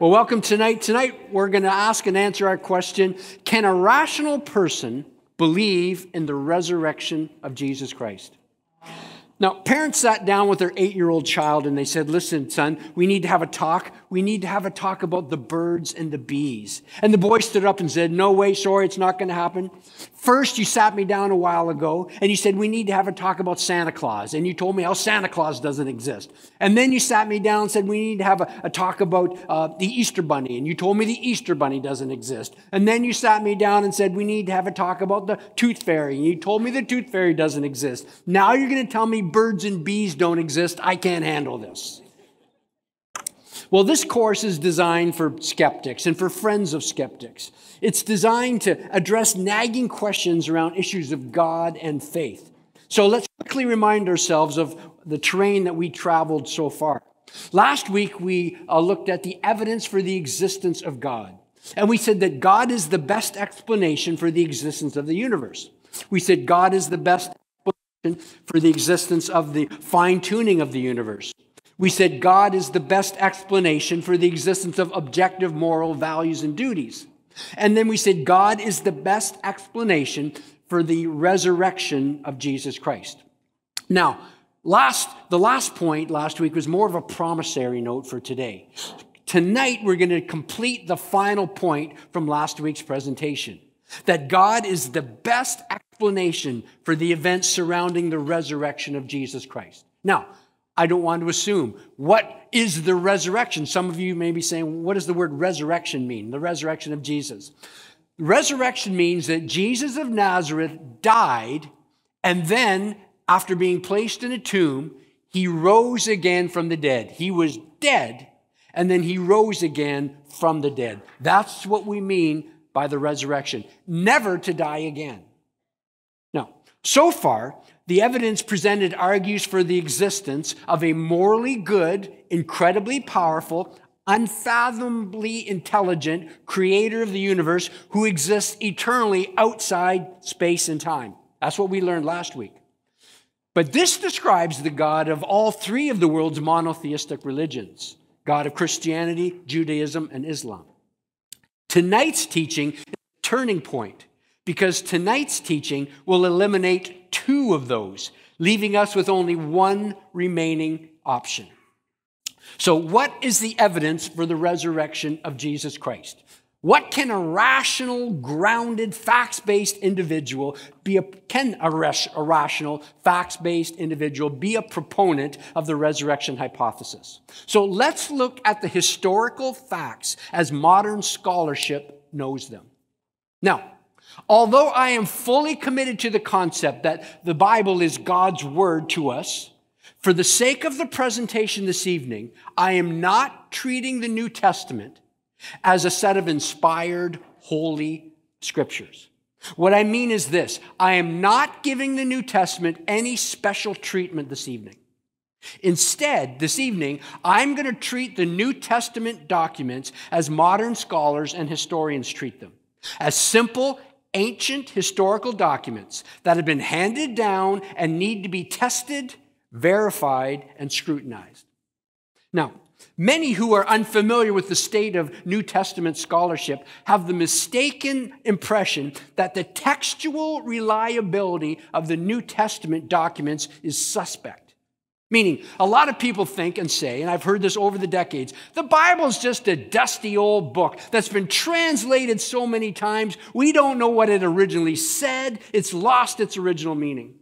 Well, welcome tonight. Tonight, we're going to ask and answer our question Can a rational person believe in the resurrection of Jesus Christ? Now, parents sat down with their eight year old child and they said, Listen, son, we need to have a talk. We need to have a talk about the birds and the bees. And the boy stood up and said, No way, sorry, it's not going to happen. First, you sat me down a while ago and you said, We need to have a talk about Santa Claus. And you told me how Santa Claus doesn't exist. And then you sat me down and said, We need to have a, a talk about uh, the Easter Bunny. And you told me the Easter Bunny doesn't exist. And then you sat me down and said, We need to have a talk about the Tooth Fairy. And you told me the Tooth Fairy doesn't exist. Now you're going to tell me birds and bees don't exist. I can't handle this. Well, this course is designed for skeptics and for friends of skeptics. It's designed to address nagging questions around issues of God and faith. So let's quickly remind ourselves of the terrain that we traveled so far. Last week, we uh, looked at the evidence for the existence of God. And we said that God is the best explanation for the existence of the universe. We said God is the best for the existence of the fine tuning of the universe. We said God is the best explanation for the existence of objective moral values and duties. And then we said God is the best explanation for the resurrection of Jesus Christ. Now, last the last point last week was more of a promissory note for today. Tonight we're going to complete the final point from last week's presentation. That God is the best explanation for the events surrounding the resurrection of Jesus Christ. Now, I don't want to assume. What is the resurrection? Some of you may be saying, what does the word resurrection mean? The resurrection of Jesus. Resurrection means that Jesus of Nazareth died, and then, after being placed in a tomb, he rose again from the dead. He was dead, and then he rose again from the dead. That's what we mean by the resurrection. Never to die again. So far, the evidence presented argues for the existence of a morally good, incredibly powerful, unfathomably intelligent creator of the universe who exists eternally outside space and time. That's what we learned last week. But this describes the God of all three of the world's monotheistic religions God of Christianity, Judaism, and Islam. Tonight's teaching is a turning point because tonight's teaching will eliminate two of those, leaving us with only one remaining option. So, what is the evidence for the resurrection of Jesus Christ? What can a rational, grounded, facts based individual be a, can a, a rational, facts based individual be a proponent of the resurrection hypothesis? So let's look at the historical facts as modern scholarship knows them. Now, Although I am fully committed to the concept that the Bible is God's word to us, for the sake of the presentation this evening, I am not treating the New Testament as a set of inspired, holy scriptures. What I mean is this I am not giving the New Testament any special treatment this evening. Instead, this evening, I'm going to treat the New Testament documents as modern scholars and historians treat them as simple ancient historical documents that have been handed down and need to be tested, verified, and scrutinized. Now, many who are unfamiliar with the state of New Testament scholarship have the mistaken impression that the textual reliability of the New Testament documents is suspect. Meaning, a lot of people think and say, and I've heard this over the decades, the Bible is just a dusty old book that's been translated so many times, we don't know what it originally said. It's lost its original meaning.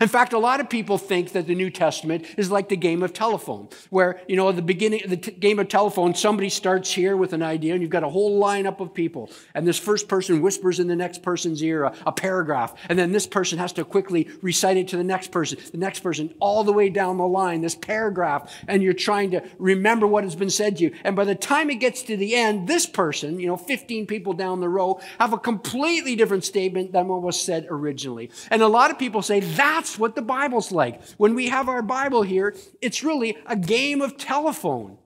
In fact, a lot of people think that the New Testament is like the game of telephone, where, you know, at the beginning of the t- game of telephone, somebody starts here with an idea, and you've got a whole lineup of people. And this first person whispers in the next person's ear a, a paragraph, and then this person has to quickly recite it to the next person, the next person, all the way down the line, this paragraph, and you're trying to remember what has been said to you. And by the time it gets to the end, this person, you know, 15 people down the row, have a completely different statement than what was said originally. And a lot of people say, that's that's what the Bible's like. When we have our Bible here, it's really a game of telephone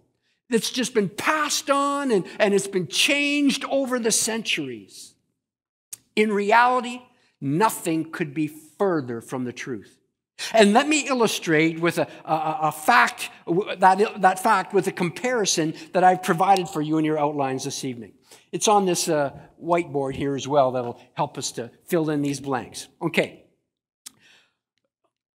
that's just been passed on and, and it's been changed over the centuries. In reality, nothing could be further from the truth. And let me illustrate with a, a, a, fact, that, that fact with a comparison that I've provided for you in your outlines this evening. It's on this uh, whiteboard here as well that'll help us to fill in these blanks. Okay.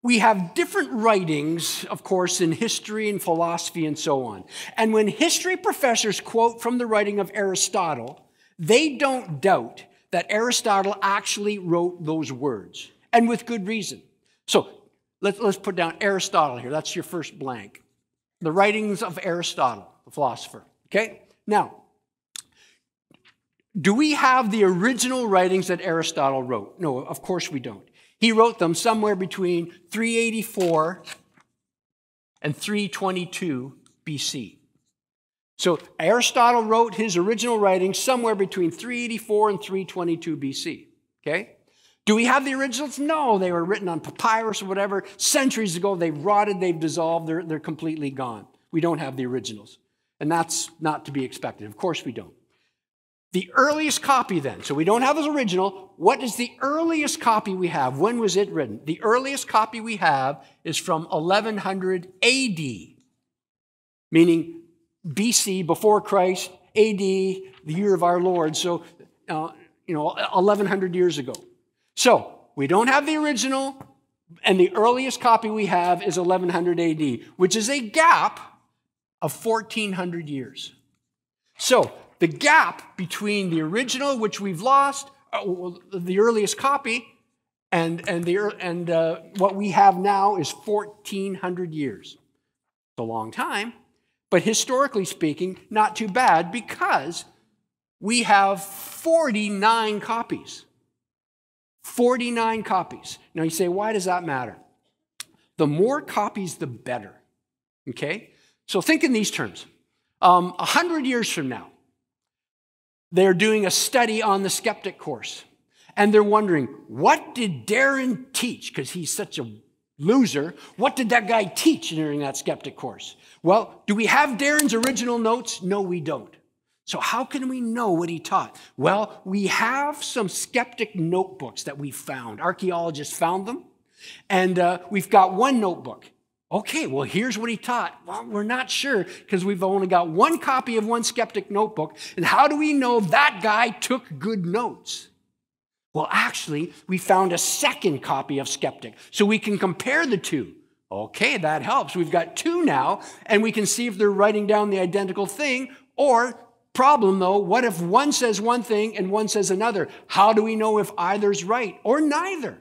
We have different writings, of course, in history and philosophy and so on. And when history professors quote from the writing of Aristotle, they don't doubt that Aristotle actually wrote those words, and with good reason. So let, us put down Aristotle here. That's your first blank. The writings of Aristotle, the philosopher. Okay? Now, do we have the original writings that Aristotle wrote? No, of course we don't. He wrote them somewhere between 384 and 322 BC. So Aristotle wrote his original writings somewhere between 384 and 322 BC. Okay? Do we have the originals? No, they were written on papyrus or whatever centuries ago. They've rotted, they've dissolved, they're, they're completely gone. We don't have the originals. And that's not to be expected. Of course, we don't. The earliest copy, then, so we don't have the original. What is the earliest copy we have? When was it written? The earliest copy we have is from 1100 AD, meaning BC, before Christ, AD, the year of our Lord. So, uh, you know, 1100 years ago. So, we don't have the original, and the earliest copy we have is 1100 AD, which is a gap of 1400 years. So, the gap between the original, which we've lost, uh, the earliest copy, and, and, the, and uh, what we have now is 1,400 years. It's a long time, but historically speaking, not too bad because we have 49 copies. 49 copies. Now you say, why does that matter? The more copies, the better. Okay? So think in these terms. Um, 100 years from now, they're doing a study on the skeptic course. And they're wondering, what did Darren teach? Because he's such a loser. What did that guy teach during that skeptic course? Well, do we have Darren's original notes? No, we don't. So, how can we know what he taught? Well, we have some skeptic notebooks that we found. Archaeologists found them. And uh, we've got one notebook. Okay, well, here's what he taught. Well, we're not sure because we've only got one copy of one skeptic notebook. And how do we know that guy took good notes? Well, actually, we found a second copy of Skeptic, so we can compare the two. Okay, that helps. We've got two now, and we can see if they're writing down the identical thing. Or, problem though, what if one says one thing and one says another? How do we know if either's right or neither?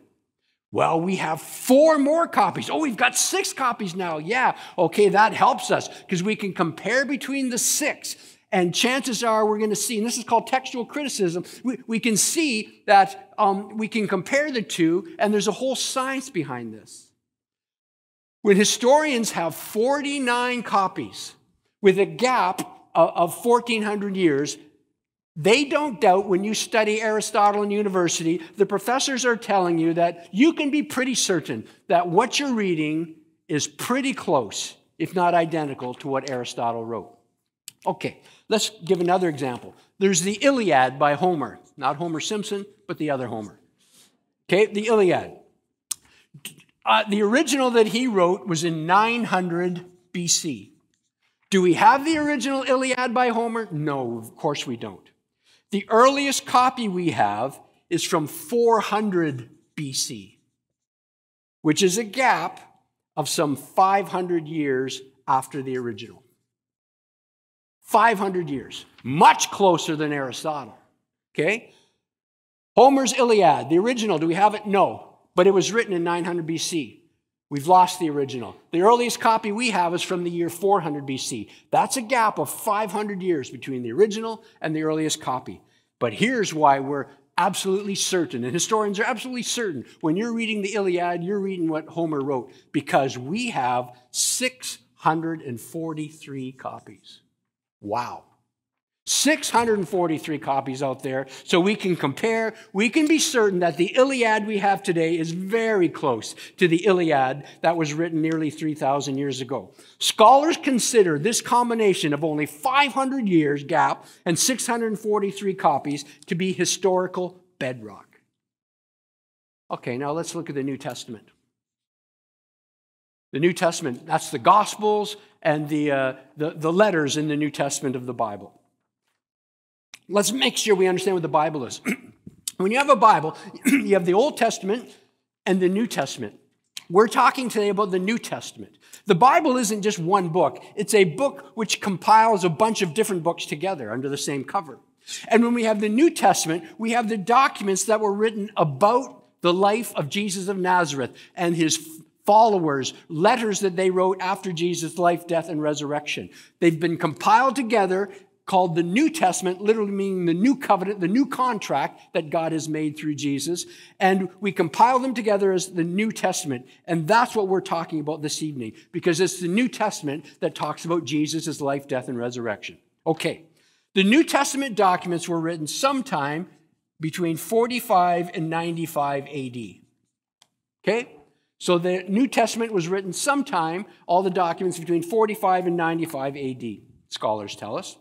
Well, we have four more copies. Oh, we've got six copies now. Yeah, okay, that helps us because we can compare between the six. And chances are we're going to see, and this is called textual criticism, we, we can see that um, we can compare the two, and there's a whole science behind this. When historians have 49 copies with a gap of, of 1,400 years, they don't doubt when you study Aristotle in university, the professors are telling you that you can be pretty certain that what you're reading is pretty close, if not identical, to what Aristotle wrote. Okay, let's give another example. There's the Iliad by Homer, not Homer Simpson, but the other Homer. Okay, the Iliad. Uh, the original that he wrote was in 900 BC. Do we have the original Iliad by Homer? No, of course we don't. The earliest copy we have is from 400 BC, which is a gap of some 500 years after the original. 500 years, much closer than Aristotle. Okay? Homer's Iliad, the original, do we have it? No, but it was written in 900 BC. We've lost the original. The earliest copy we have is from the year 400 BC. That's a gap of 500 years between the original and the earliest copy. But here's why we're absolutely certain, and historians are absolutely certain when you're reading the Iliad, you're reading what Homer wrote, because we have 643 copies. Wow. 643 copies out there. So we can compare, we can be certain that the Iliad we have today is very close to the Iliad that was written nearly 3,000 years ago. Scholars consider this combination of only 500 years gap and 643 copies to be historical bedrock. Okay, now let's look at the New Testament. The New Testament, that's the Gospels and the, uh, the, the letters in the New Testament of the Bible. Let's make sure we understand what the Bible is. when you have a Bible, you have the Old Testament and the New Testament. We're talking today about the New Testament. The Bible isn't just one book, it's a book which compiles a bunch of different books together under the same cover. And when we have the New Testament, we have the documents that were written about the life of Jesus of Nazareth and his followers, letters that they wrote after Jesus' life, death, and resurrection. They've been compiled together called the New Testament, literally meaning the new covenant, the new contract that God has made through Jesus. And we compile them together as the New Testament. And that's what we're talking about this evening, because it's the New Testament that talks about Jesus' life, death, and resurrection. Okay. The New Testament documents were written sometime between 45 and 95 AD. Okay? So the New Testament was written sometime, all the documents between 45 and 95 AD, scholars tell us.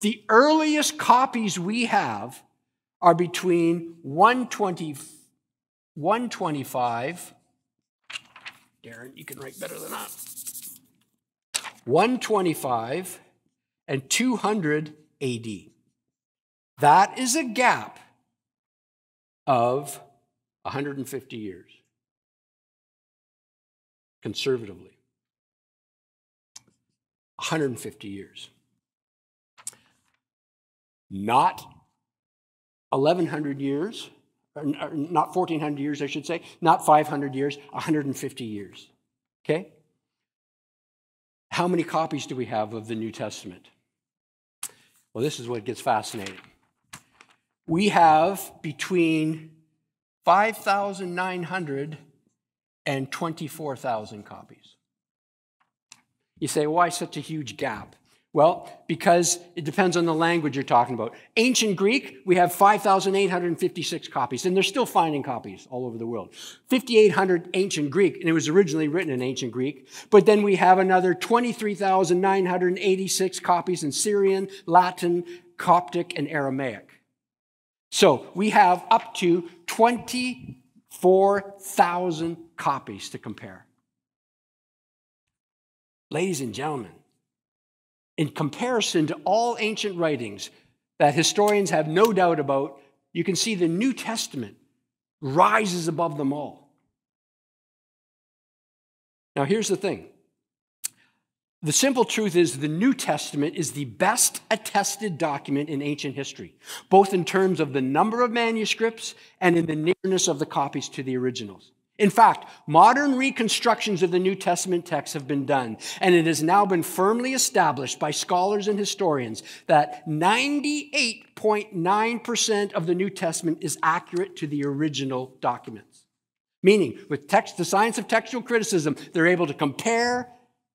The earliest copies we have are between 120, 125. Darren, you can write better than that. 125 and 200 AD. That is a gap of 150 years, conservatively. 150 years not 1100 years, not 1400 years, I should say, not 500 years, 150 years. Okay? How many copies do we have of the New Testament? Well, this is what gets fascinating. We have between 5,900 and 24,000 copies. You say, why such a huge gap? Well, because it depends on the language you're talking about. Ancient Greek, we have 5,856 copies, and they're still finding copies all over the world. 5,800 ancient Greek, and it was originally written in ancient Greek. But then we have another 23,986 copies in Syrian, Latin, Coptic, and Aramaic. So we have up to 24,000 copies to compare. Ladies and gentlemen, in comparison to all ancient writings that historians have no doubt about, you can see the New Testament rises above them all. Now, here's the thing the simple truth is the New Testament is the best attested document in ancient history, both in terms of the number of manuscripts and in the nearness of the copies to the originals. In fact, modern reconstructions of the New Testament text have been done, and it has now been firmly established by scholars and historians that 98.9% of the New Testament is accurate to the original documents. Meaning, with text, the science of textual criticism, they're able to compare,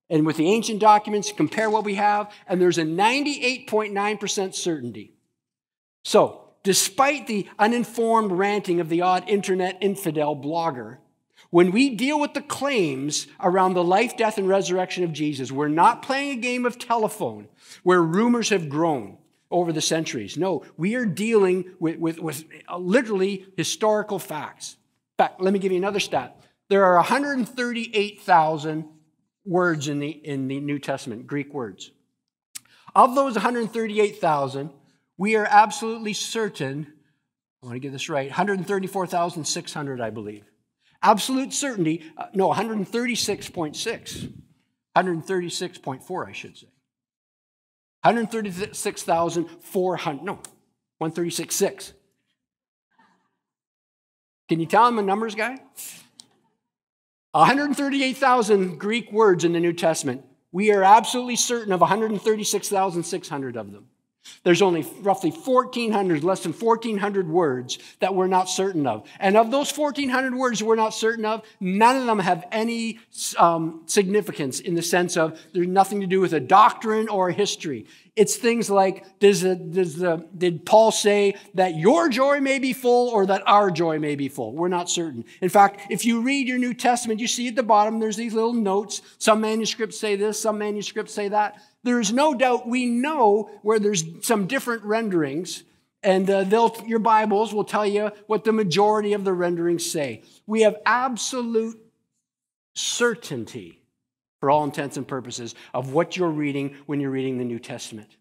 and with the ancient documents, compare what we have, and there's a 98.9% certainty. So, despite the uninformed ranting of the odd internet infidel blogger, when we deal with the claims around the life, death, and resurrection of Jesus, we're not playing a game of telephone where rumors have grown over the centuries. No, we are dealing with, with, with uh, literally historical facts. In fact, let me give you another stat. There are 138,000 words in the, in the New Testament, Greek words. Of those 138,000, we are absolutely certain, I want to get this right, 134,600, I believe, Absolute certainty, uh, no, 136.6. 136.4, I should say. 136,400, no, 136.6. Can you tell him a numbers guy? 138,000 Greek words in the New Testament. We are absolutely certain of 136,600 of them. There's only roughly 1,400, less than 1,400 words that we're not certain of. And of those 1,400 words we're not certain of, none of them have any um, significance in the sense of there's nothing to do with a doctrine or a history. It's things like, does, the, does the, did Paul say that your joy may be full or that our joy may be full? We're not certain. In fact, if you read your New Testament, you see at the bottom, there's these little notes. Some manuscripts say this, some manuscripts say that. There is no doubt we know where there's some different renderings, and uh, your Bibles will tell you what the majority of the renderings say. We have absolute certainty, for all intents and purposes, of what you're reading when you're reading the New Testament.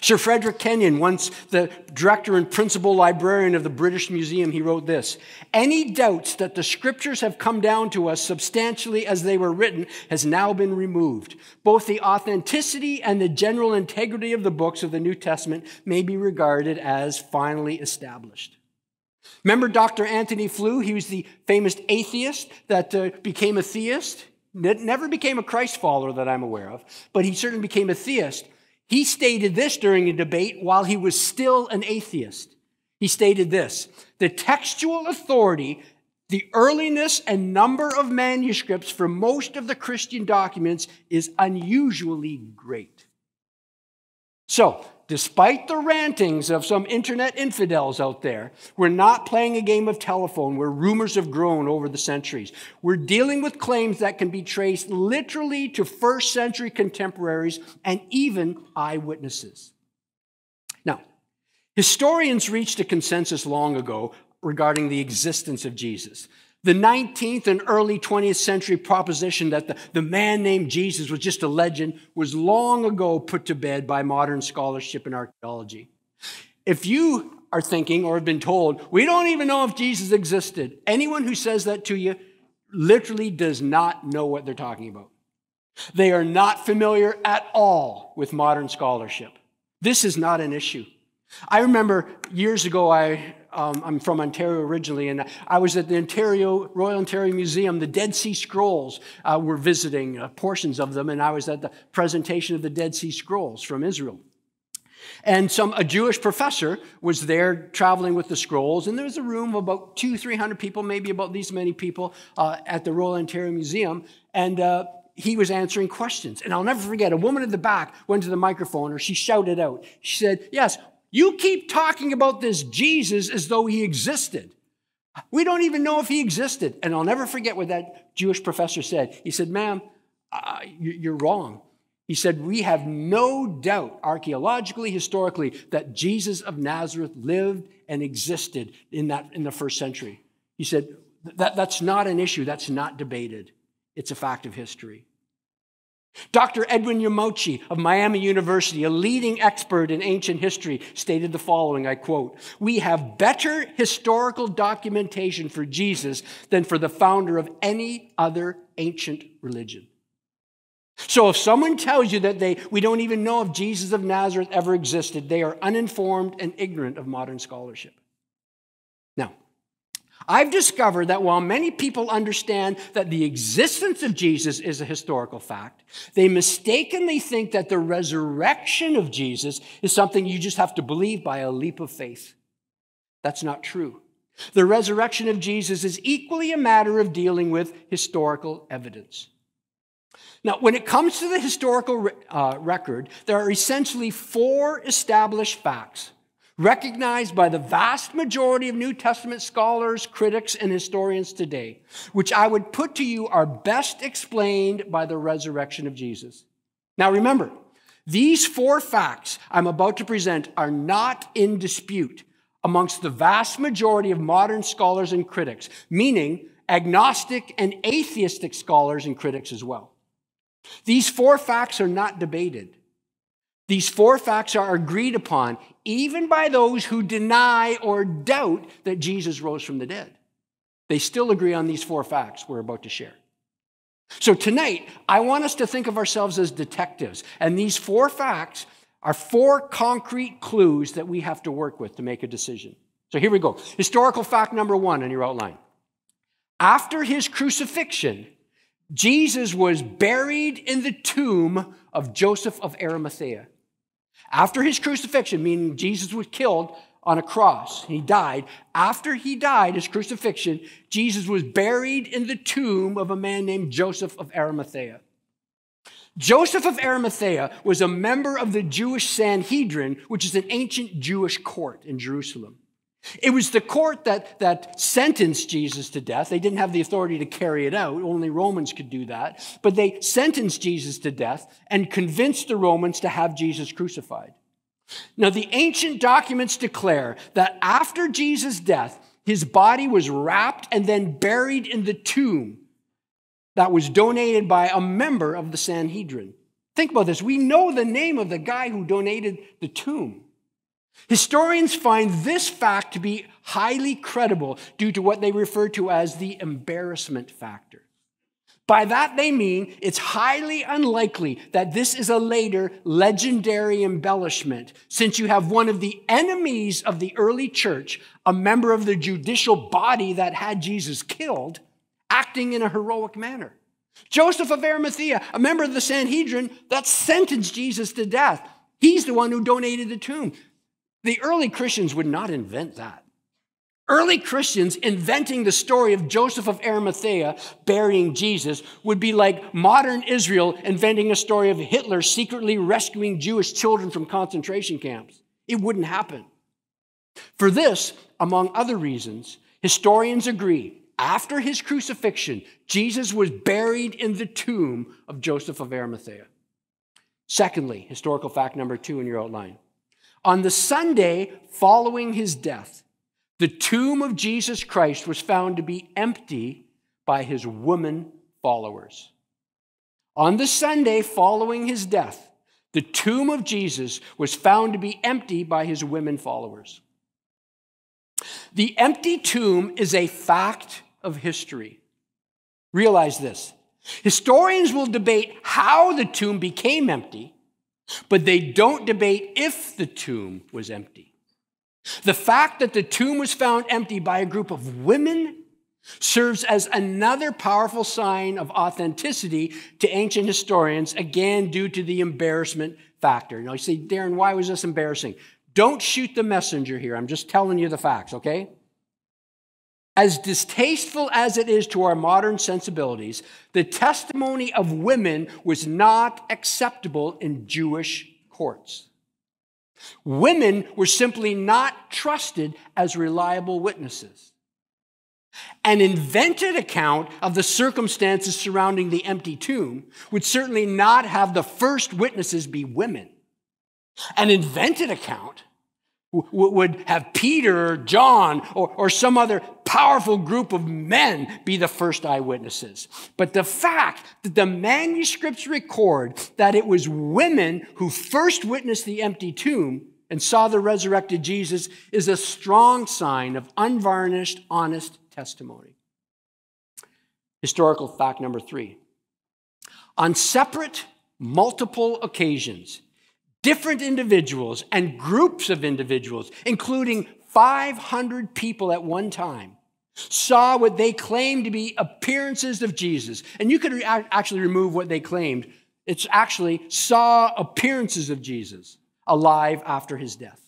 Sir Frederick Kenyon, once the director and principal librarian of the British Museum, he wrote this Any doubts that the scriptures have come down to us substantially as they were written has now been removed. Both the authenticity and the general integrity of the books of the New Testament may be regarded as finally established. Remember Dr. Antony Flew? He was the famous atheist that uh, became a theist. Never became a Christ follower that I'm aware of, but he certainly became a theist. He stated this during a debate while he was still an atheist. He stated this The textual authority, the earliness and number of manuscripts for most of the Christian documents is unusually great. So, despite the rantings of some internet infidels out there, we're not playing a game of telephone where rumors have grown over the centuries. We're dealing with claims that can be traced literally to first century contemporaries and even eyewitnesses. Now, historians reached a consensus long ago regarding the existence of Jesus. The 19th and early 20th century proposition that the, the man named Jesus was just a legend was long ago put to bed by modern scholarship and archaeology. If you are thinking or have been told, we don't even know if Jesus existed, anyone who says that to you literally does not know what they're talking about. They are not familiar at all with modern scholarship. This is not an issue. I remember years ago, I, um, I'm from Ontario originally, and I was at the Ontario Royal Ontario Museum. The Dead Sea Scrolls uh, were visiting uh, portions of them, and I was at the presentation of the Dead Sea Scrolls from Israel. And some a Jewish professor was there traveling with the scrolls, and there was a room of about two, three hundred people, maybe about these many people, uh, at the Royal Ontario Museum. And uh, he was answering questions. And I'll never forget, a woman at the back went to the microphone, or she shouted out. She said, Yes, you keep talking about this Jesus as though he existed. We don't even know if he existed. And I'll never forget what that Jewish professor said. He said, Ma'am, uh, you're wrong. He said, We have no doubt, archaeologically, historically, that Jesus of Nazareth lived and existed in, that, in the first century. He said, that, That's not an issue, that's not debated. It's a fact of history. Dr. Edwin Yamauchi of Miami University, a leading expert in ancient history, stated the following I quote, We have better historical documentation for Jesus than for the founder of any other ancient religion. So if someone tells you that they, we don't even know if Jesus of Nazareth ever existed, they are uninformed and ignorant of modern scholarship. I've discovered that while many people understand that the existence of Jesus is a historical fact, they mistakenly think that the resurrection of Jesus is something you just have to believe by a leap of faith. That's not true. The resurrection of Jesus is equally a matter of dealing with historical evidence. Now, when it comes to the historical uh, record, there are essentially four established facts recognized by the vast majority of New Testament scholars, critics, and historians today, which I would put to you are best explained by the resurrection of Jesus. Now remember, these four facts I'm about to present are not in dispute amongst the vast majority of modern scholars and critics, meaning agnostic and atheistic scholars and critics as well. These four facts are not debated. These four facts are agreed upon even by those who deny or doubt that Jesus rose from the dead. They still agree on these four facts we're about to share. So tonight, I want us to think of ourselves as detectives, and these four facts are four concrete clues that we have to work with to make a decision. So here we go. Historical fact number one on your outline. After his crucifixion, Jesus was buried in the tomb of Joseph of Arimathea. After his crucifixion, meaning Jesus was killed on a cross, he died. After he died, his crucifixion, Jesus was buried in the tomb of a man named Joseph of Arimathea. Joseph of Arimathea was a member of the Jewish Sanhedrin, which is an ancient Jewish court in Jerusalem. It was the court that, that sentenced Jesus to death. They didn't have the authority to carry it out. Only Romans could do that. But they sentenced Jesus to death and convinced the Romans to have Jesus crucified. Now, the ancient documents declare that after Jesus' death, his body was wrapped and then buried in the tomb that was donated by a member of the Sanhedrin. Think about this. We know the name of the guy who donated the tomb. Historians find this fact to be highly credible due to what they refer to as the embarrassment factor. By that they mean it's highly unlikely that this is a later legendary embellishment, since you have one of the enemies of the early church, a member of the judicial body that had Jesus killed, acting in a heroic manner. Joseph of Arimathea, a member of the Sanhedrin that sentenced Jesus to death. He's the one who donated the tomb. The early Christians would not invent that. Early Christians inventing the story of Joseph of Arimathea burying Jesus would be like modern Israel inventing a story of Hitler secretly rescuing Jewish children from concentration camps. It wouldn't happen. For this, among other reasons, historians agree after his crucifixion, Jesus was buried in the tomb of Joseph of Arimathea. Secondly, historical fact number two in your outline. On the Sunday following his death, the tomb of Jesus Christ was found to be empty by his woman followers. On the Sunday following his death, the tomb of Jesus was found to be empty by his women followers. The empty tomb is a fact of history. Realize this historians will debate how the tomb became empty, but they don't debate if the tomb was empty. The fact that the tomb was found empty by a group of women serves as another powerful sign of authenticity to ancient historians, again, due to the embarrassment factor. Now, you say, Darren, why was this embarrassing? Don't shoot the messenger here. I'm just telling you the facts, okay? As distasteful as it is to our modern sensibilities, the testimony of women was not acceptable in Jewish courts. Women were simply not trusted as reliable witnesses. An invented account of the circumstances surrounding the empty tomb would certainly not have the first witnesses be women. An invented account would have Peter or John or, or some other powerful group of men be the first eyewitnesses. But the fact that the manuscripts record that it was women who first witnessed the empty tomb and saw the resurrected Jesus is a strong sign of unvarnished, honest testimony. Historical fact number three. On separate, multiple occasions, different individuals and groups of individuals, including 500 people at one time, saw what they claimed to be appearances of Jesus. And you could re- actually remove what they claimed. It's actually saw appearances of Jesus alive after his death.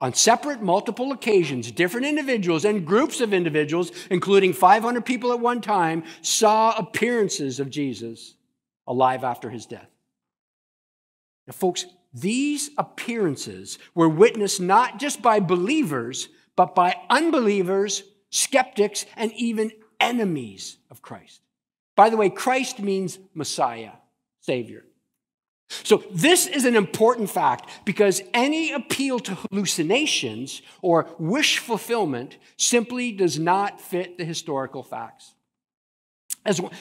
On separate, multiple occasions, different individuals and groups of individuals, including 500 people at one time, saw appearances of Jesus alive after his death. Now, folks, these appearances were witnessed not just by believers, but by unbelievers, skeptics, and even enemies of Christ. By the way, Christ means Messiah, Savior. So, this is an important fact because any appeal to hallucinations or wish fulfillment simply does not fit the historical facts.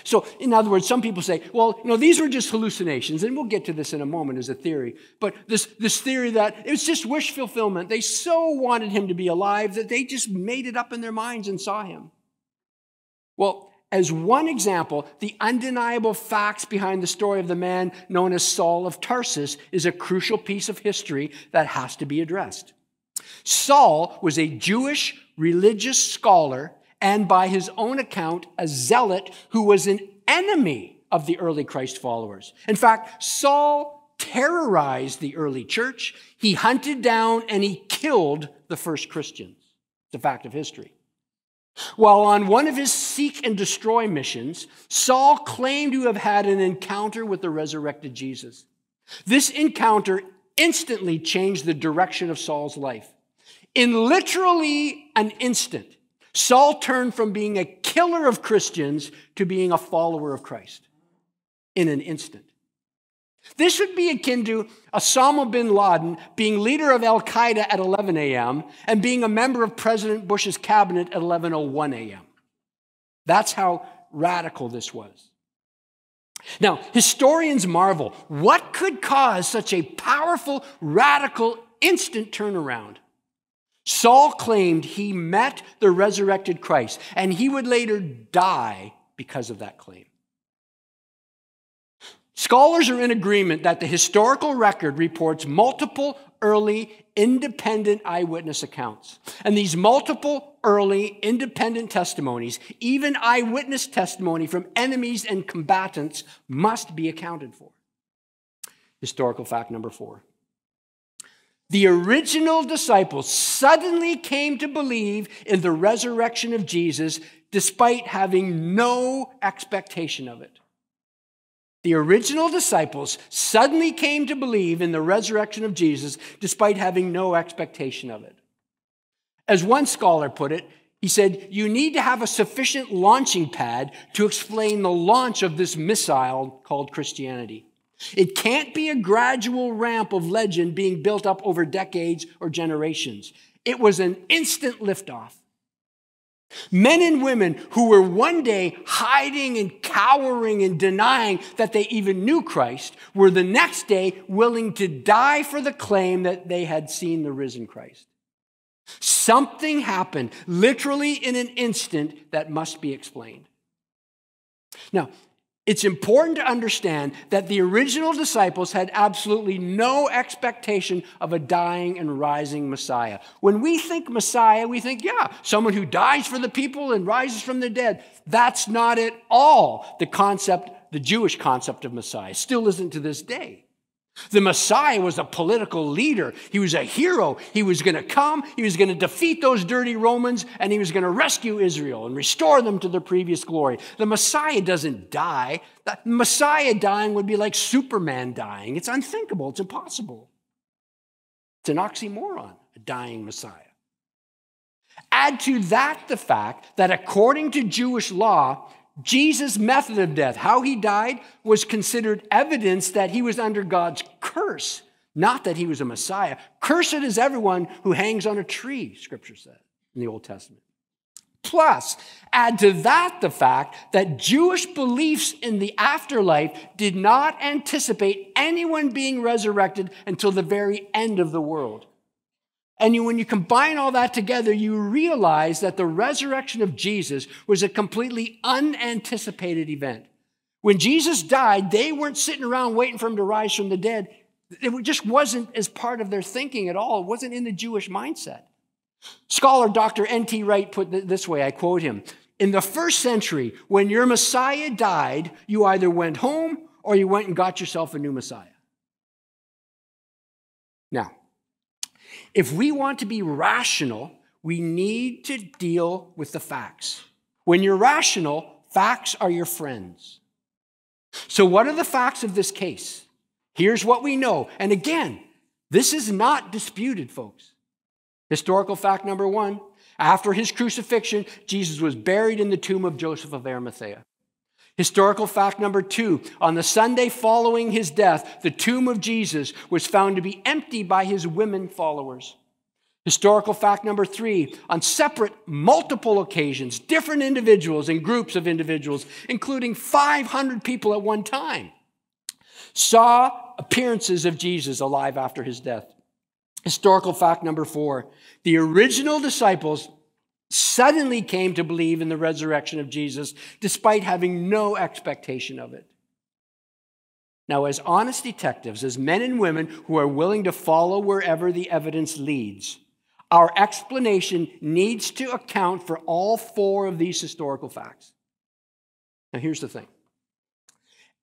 So, in other words, some people say, well, you know, these were just hallucinations, and we'll get to this in a moment as a theory. But this, this theory that it was just wish fulfillment, they so wanted him to be alive that they just made it up in their minds and saw him. Well, as one example, the undeniable facts behind the story of the man known as Saul of Tarsus is a crucial piece of history that has to be addressed. Saul was a Jewish religious scholar and by his own account, a zealot who was an enemy of the early Christ followers. In fact, Saul terrorized the early church. He hunted down and he killed the first Christians. It's a fact of history. While on one of his seek and destroy missions, Saul claimed to have had an encounter with the resurrected Jesus. This encounter instantly changed the direction of Saul's life. In literally an instant, Saul turned from being a killer of Christians to being a follower of Christ in an instant. This would be akin to Osama bin Laden being leader of Al Qaeda at 11 a.m. and being a member of President Bush's cabinet at 11:01 a.m. That's how radical this was. Now, historians marvel what could cause such a powerful, radical, instant turnaround? Saul claimed he met the resurrected Christ, and he would later die because of that claim. Scholars are in agreement that the historical record reports multiple early independent eyewitness accounts. And these multiple early independent testimonies, even eyewitness testimony from enemies and combatants, must be accounted for. Historical fact number four. The original disciples suddenly came to believe in the resurrection of Jesus despite having no expectation of it. The original disciples suddenly came to believe in the resurrection of Jesus despite having no expectation of it. As one scholar put it, he said, You need to have a sufficient launching pad to explain the launch of this missile called Christianity. It can't be a gradual ramp of legend being built up over decades or generations. It was an instant liftoff. Men and women who were one day hiding and cowering and denying that they even knew Christ were the next day willing to die for the claim that they had seen the risen Christ. Something happened literally in an instant that must be explained. Now, it's important to understand that the original disciples had absolutely no expectation of a dying and rising Messiah. When we think Messiah, we think, yeah, someone who dies for the people and rises from the dead. That's not at all the concept, the Jewish concept of Messiah. Still isn't to this day. The Messiah was a political leader. He was a hero. He was going to come, he was going to defeat those dirty Romans, and he was going to rescue Israel and restore them to their previous glory. The Messiah doesn't die. The Messiah dying would be like Superman dying. It's unthinkable, it's impossible. It's an oxymoron, a dying Messiah. Add to that the fact that according to Jewish law, Jesus' method of death, how he died, was considered evidence that he was under God's curse, not that he was a Messiah. Cursed is everyone who hangs on a tree, scripture says in the Old Testament. Plus, add to that the fact that Jewish beliefs in the afterlife did not anticipate anyone being resurrected until the very end of the world. And you, when you combine all that together, you realize that the resurrection of Jesus was a completely unanticipated event. When Jesus died, they weren't sitting around waiting for him to rise from the dead. It just wasn't as part of their thinking at all. It wasn't in the Jewish mindset. Scholar Dr. N.T. Wright put it this way I quote him In the first century, when your Messiah died, you either went home or you went and got yourself a new Messiah. Now, if we want to be rational, we need to deal with the facts. When you're rational, facts are your friends. So, what are the facts of this case? Here's what we know. And again, this is not disputed, folks. Historical fact number one after his crucifixion, Jesus was buried in the tomb of Joseph of Arimathea. Historical fact number two on the Sunday following his death, the tomb of Jesus was found to be empty by his women followers. Historical fact number three on separate, multiple occasions, different individuals and groups of individuals, including 500 people at one time, saw appearances of Jesus alive after his death. Historical fact number four the original disciples suddenly came to believe in the resurrection of Jesus despite having no expectation of it. Now, as honest detectives, as men and women who are willing to follow wherever the evidence leads, our explanation needs to account for all four of these historical facts. Now, here's the thing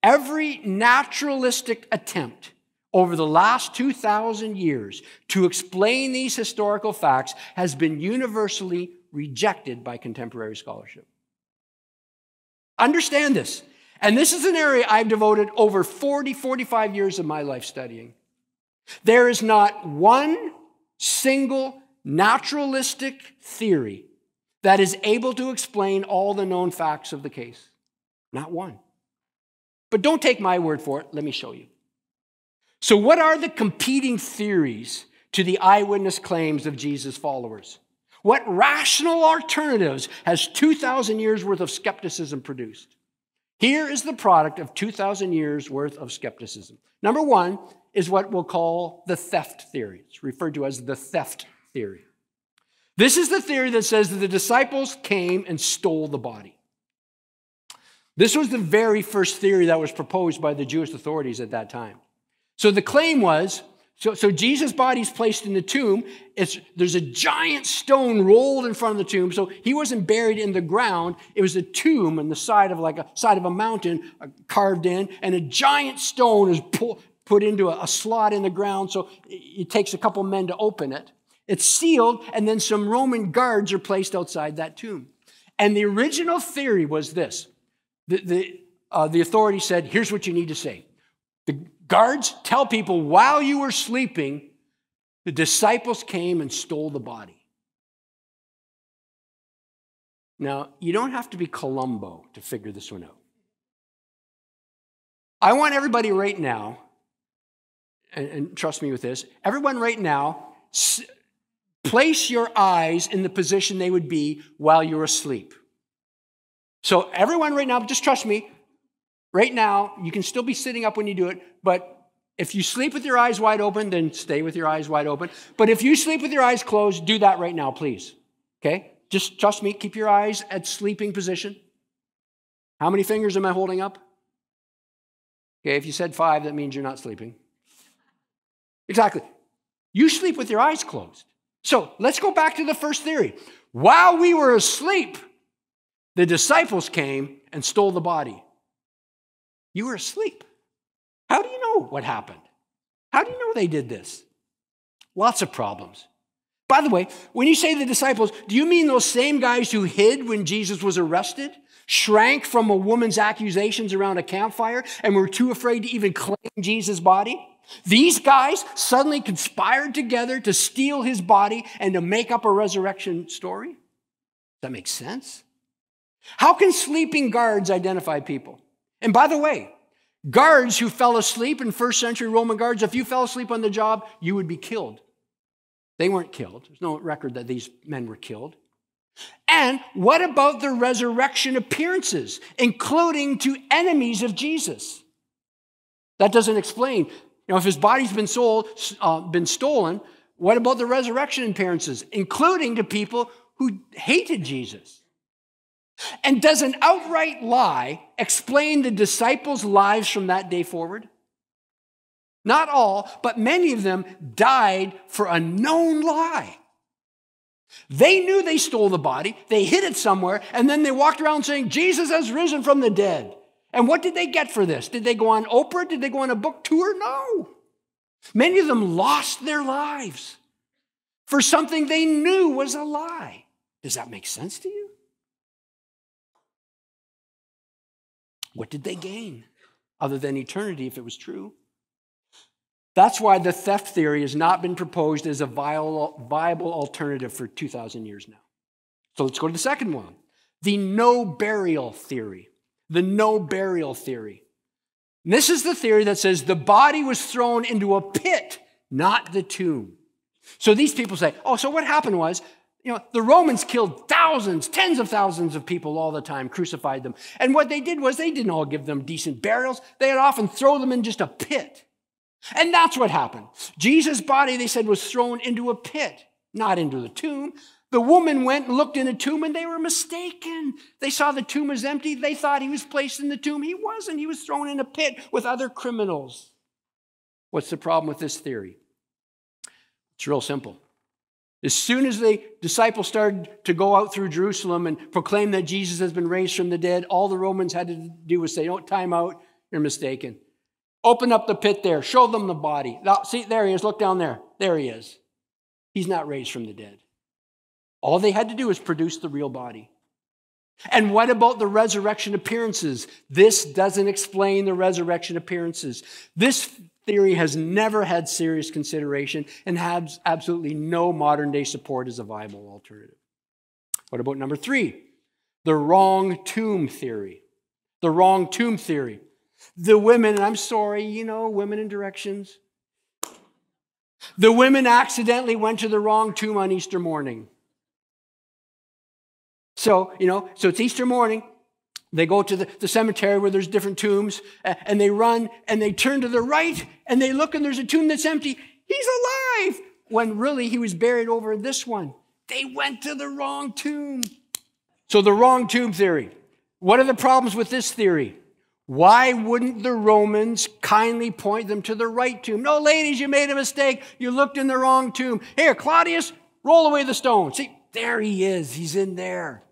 every naturalistic attempt over the last 2,000 years to explain these historical facts has been universally rejected by contemporary scholarship. Understand this. And this is an area I've devoted over 40, 45 years of my life studying. There is not one single naturalistic theory that is able to explain all the known facts of the case. Not one. But don't take my word for it. Let me show you. So, what are the competing theories to the eyewitness claims of Jesus' followers? What rational alternatives has 2,000 years worth of skepticism produced? Here is the product of 2,000 years worth of skepticism. Number one is what we'll call the theft theory. It's referred to as the theft theory. This is the theory that says that the disciples came and stole the body. This was the very first theory that was proposed by the Jewish authorities at that time. So the claim was so, so Jesus' body is placed in the tomb. It's, there's a giant stone rolled in front of the tomb. So he wasn't buried in the ground. It was a tomb on the side of like a side of a mountain uh, carved in, and a giant stone is pull, put into a, a slot in the ground. So it, it takes a couple men to open it. It's sealed, and then some Roman guards are placed outside that tomb. And the original theory was this: the the, uh, the authority said, "Here's what you need to say." The, Guards, tell people while you were sleeping, the disciples came and stole the body. Now, you don't have to be Columbo to figure this one out. I want everybody right now, and, and trust me with this, everyone right now, s- place your eyes in the position they would be while you're asleep. So, everyone right now, just trust me, Right now, you can still be sitting up when you do it, but if you sleep with your eyes wide open, then stay with your eyes wide open. But if you sleep with your eyes closed, do that right now, please. Okay? Just trust me, keep your eyes at sleeping position. How many fingers am I holding up? Okay, if you said five, that means you're not sleeping. Exactly. You sleep with your eyes closed. So let's go back to the first theory. While we were asleep, the disciples came and stole the body. You were asleep. How do you know what happened? How do you know they did this? Lots of problems. By the way, when you say the disciples, do you mean those same guys who hid when Jesus was arrested, shrank from a woman's accusations around a campfire, and were too afraid to even claim Jesus' body? These guys suddenly conspired together to steal his body and to make up a resurrection story? Does that make sense? How can sleeping guards identify people? And by the way, guards who fell asleep in first century Roman guards, if you fell asleep on the job, you would be killed. They weren't killed. There's no record that these men were killed. And what about the resurrection appearances, including to enemies of Jesus? That doesn't explain. You know, if his body's been sold, uh, been stolen, what about the resurrection appearances, including to people who hated Jesus? And does an outright lie explain the disciples' lives from that day forward? Not all, but many of them died for a known lie. They knew they stole the body, they hid it somewhere, and then they walked around saying, Jesus has risen from the dead. And what did they get for this? Did they go on Oprah? Did they go on a book tour? No. Many of them lost their lives for something they knew was a lie. Does that make sense to you? What did they gain other than eternity if it was true? That's why the theft theory has not been proposed as a viable alternative for 2,000 years now. So let's go to the second one the no burial theory. The no burial theory. And this is the theory that says the body was thrown into a pit, not the tomb. So these people say, oh, so what happened was you know, the Romans killed thousands, tens of thousands of people all the time, crucified them. And what they did was they didn't all give them decent burials. They'd often throw them in just a pit. And that's what happened. Jesus' body, they said, was thrown into a pit, not into the tomb. The woman went and looked in the tomb and they were mistaken. They saw the tomb was empty. They thought he was placed in the tomb. He wasn't. He was thrown in a pit with other criminals. What's the problem with this theory? It's real simple. As soon as the disciples started to go out through Jerusalem and proclaim that Jesus has been raised from the dead, all the Romans had to do was say, Don't time out, you're mistaken. Open up the pit there, show them the body. Now, See, there he is, look down there. There he is. He's not raised from the dead. All they had to do was produce the real body. And what about the resurrection appearances? This doesn't explain the resurrection appearances. This theory has never had serious consideration and has absolutely no modern day support as a viable alternative. What about number three? The wrong tomb theory. The wrong tomb theory. The women, and I'm sorry, you know, women in directions. The women accidentally went to the wrong tomb on Easter morning. So, you know, so it's Easter morning. They go to the, the cemetery where there's different tombs and they run and they turn to the right and they look and there's a tomb that's empty. He's alive. When really he was buried over this one. They went to the wrong tomb. So, the wrong tomb theory. What are the problems with this theory? Why wouldn't the Romans kindly point them to the right tomb? No, ladies, you made a mistake. You looked in the wrong tomb. Here, Claudius, roll away the stone. See, there he is. He's in there.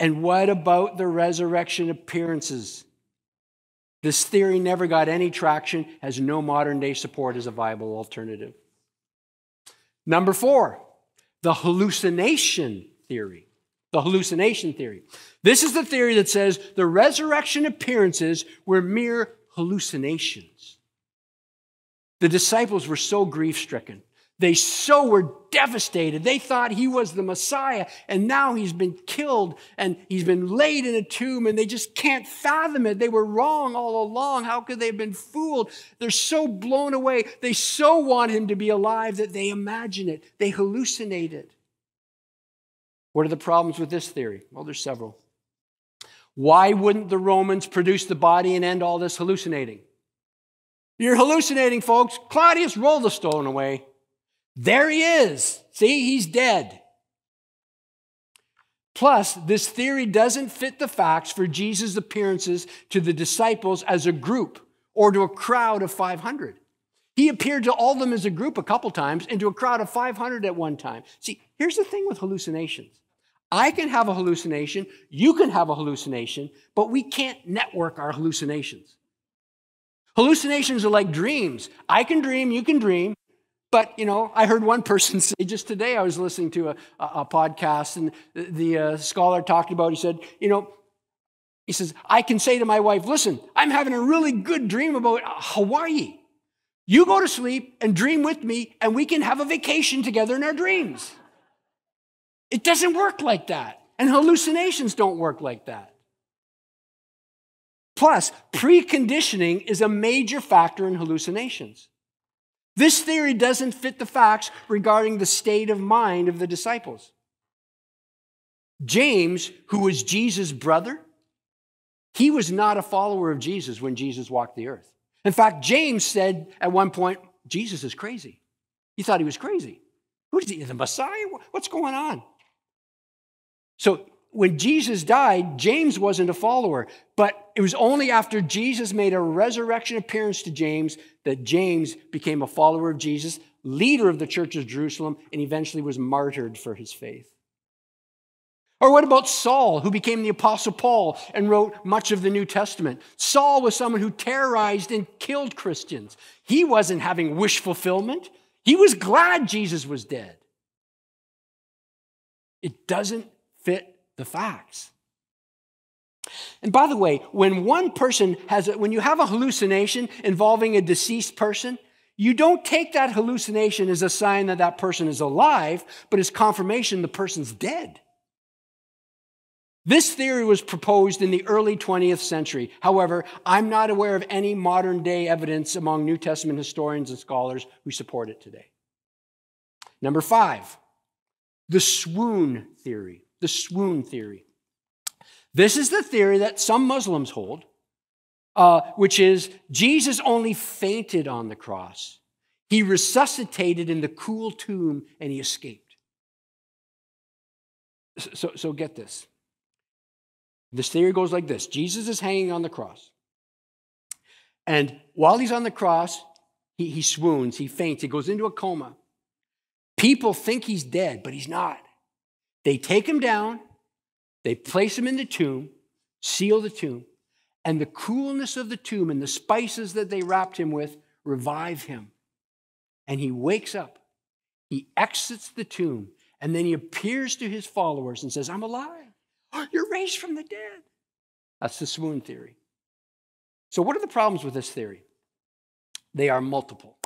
And what about the resurrection appearances? This theory never got any traction, has no modern day support as a viable alternative. Number four, the hallucination theory. The hallucination theory. This is the theory that says the resurrection appearances were mere hallucinations. The disciples were so grief stricken. They so were devastated. They thought he was the Messiah, and now he's been killed and he's been laid in a tomb, and they just can't fathom it. They were wrong all along. How could they have been fooled? They're so blown away. They so want him to be alive that they imagine it, they hallucinate it. What are the problems with this theory? Well, there's several. Why wouldn't the Romans produce the body and end all this hallucinating? You're hallucinating, folks. Claudius, roll the stone away. There he is. See, he's dead. Plus, this theory doesn't fit the facts for Jesus' appearances to the disciples as a group or to a crowd of 500. He appeared to all of them as a group a couple times and to a crowd of 500 at one time. See, here's the thing with hallucinations I can have a hallucination, you can have a hallucination, but we can't network our hallucinations. Hallucinations are like dreams. I can dream, you can dream, but, you know, I heard one person say just today, I was listening to a, a, podcast, and the, the uh, scholar talked about, he said, you know, he says, I can say to my wife, listen, I'm having a really good dream about Hawaii. You go to sleep and dream with me, and we can have a vacation together in our dreams. It doesn't work like that. And hallucinations don't work like that. Plus, preconditioning is a major factor in hallucinations. This theory doesn't fit the facts regarding the state of mind of the disciples. James, who was Jesus' brother, he was not a follower of Jesus when Jesus walked the earth. In fact, James said at one point, Jesus is crazy. He thought he was crazy. Who is he? The Messiah? What's going on? So when Jesus died, James wasn't a follower, but it was only after Jesus made a resurrection appearance to James that James became a follower of Jesus, leader of the church of Jerusalem, and eventually was martyred for his faith. Or what about Saul, who became the Apostle Paul and wrote much of the New Testament? Saul was someone who terrorized and killed Christians. He wasn't having wish fulfillment, he was glad Jesus was dead. It doesn't fit the facts. And by the way, when one person has, a, when you have a hallucination involving a deceased person, you don't take that hallucination as a sign that that person is alive, but as confirmation the person's dead. This theory was proposed in the early 20th century. However, I'm not aware of any modern day evidence among New Testament historians and scholars who support it today. Number five, the swoon theory the swoon theory. This is the theory that some Muslims hold, uh, which is Jesus only fainted on the cross. He resuscitated in the cool tomb and he escaped. So, so get this. This theory goes like this Jesus is hanging on the cross. And while he's on the cross, he, he swoons, he faints, he goes into a coma. People think he's dead, but he's not. They take him down, they place him in the tomb, seal the tomb, and the coolness of the tomb and the spices that they wrapped him with revive him. And he wakes up, he exits the tomb, and then he appears to his followers and says, I'm alive. Oh, you're raised from the dead. That's the swoon theory. So, what are the problems with this theory? They are multiple.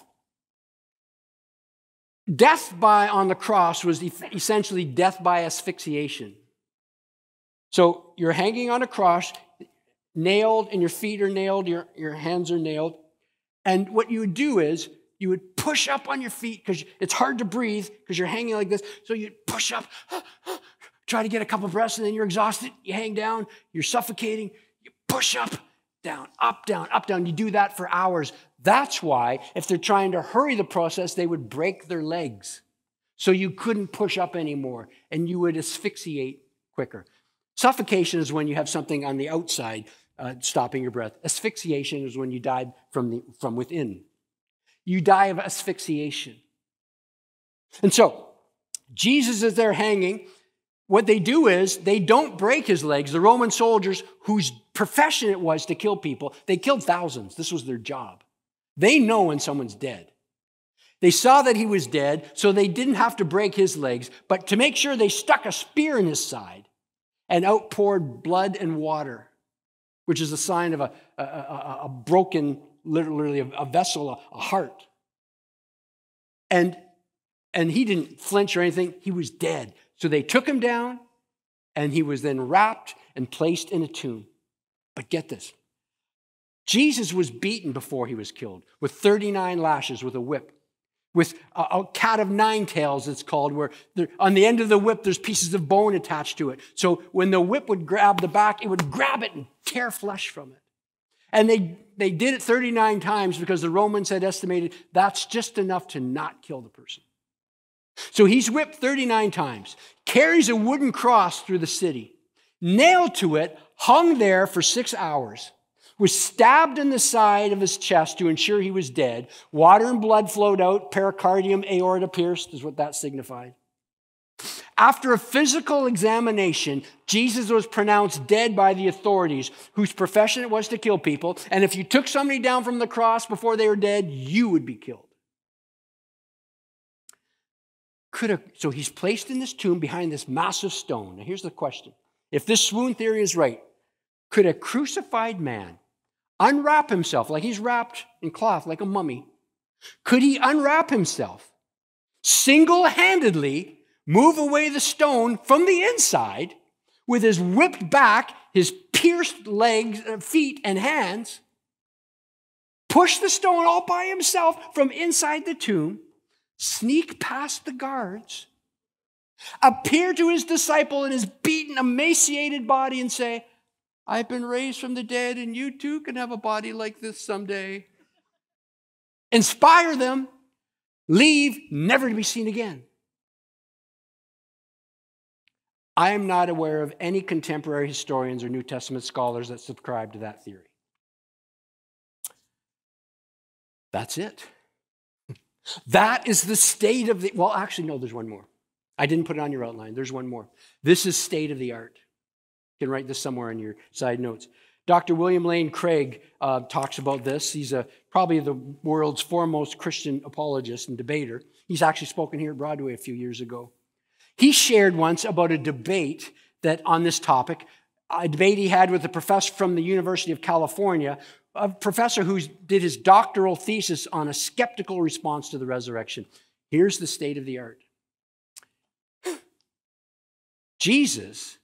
Death by on the cross was essentially death by asphyxiation. So you're hanging on a cross, nailed, and your feet are nailed, your, your hands are nailed. And what you would do is you would push up on your feet because it's hard to breathe because you're hanging like this. So you'd push up, Try to get a couple of breaths and then you're exhausted. You hang down, you're suffocating, you push up, down, up, down, up, down. You do that for hours. That's why, if they're trying to hurry the process, they would break their legs. So you couldn't push up anymore and you would asphyxiate quicker. Suffocation is when you have something on the outside uh, stopping your breath. Asphyxiation is when you die from, the, from within. You die of asphyxiation. And so, Jesus is there hanging. What they do is they don't break his legs. The Roman soldiers, whose profession it was to kill people, they killed thousands. This was their job. They know when someone's dead. They saw that he was dead, so they didn't have to break his legs, but to make sure they stuck a spear in his side and outpoured blood and water, which is a sign of a, a, a, a broken, literally, a, vessel, a, heart. And, and he didn't flinch or anything, he was dead. So they took him down, and he was then wrapped and placed in a tomb. But get this Jesus was beaten before he was killed with 39 lashes with a whip with a, cat of nine tails, it's called, where on the end of the whip, there's pieces of bone attached to it. So when the whip would grab the back, it would grab it and tear flesh from it. And they, they did it 39 times because the Romans had estimated that's just enough to not kill the person. So he's whipped 39 times, carries a wooden cross through the city, nailed to it, hung there for six hours was stabbed in the side of his chest to ensure he was dead. Water and blood flowed out, pericardium, aorta pierced, is what that signified. After a physical examination, Jesus was pronounced dead by the authorities, whose profession it was to kill people. And if you took somebody down from the cross before they were dead, you would be killed. Could so he's placed in this tomb behind this massive stone. Now, here's the question if this swoon theory is right, could a crucified man unwrap himself like he's wrapped in cloth like a mummy? Could he unwrap himself, single handedly move away the stone from the inside with his whipped back, his pierced legs, uh, feet, and hands, push the stone all by himself from inside the tomb, sneak past the guards, appear to his disciple in his beaten, emaciated body, and say, I've been raised from the dead, and you too can have a body like this someday. Inspire them, leave, never to be seen again. I am not aware of any contemporary historians or New Testament scholars that subscribe to that theory. That's it. That is the state of the. Well, actually, no, there's one more. I didn't put it on your outline. There's one more. This is state of the art. Can write this somewhere in your side notes. Dr. William Lane Craig uh, talks about this. He's a, probably the world's foremost Christian apologist and debater. He's actually spoken here at Broadway a few years ago. He shared once about a debate that on this topic, a debate he had with a professor from the University of California, a professor who did his doctoral thesis on a skeptical response to the resurrection. Here's the state of the art Jesus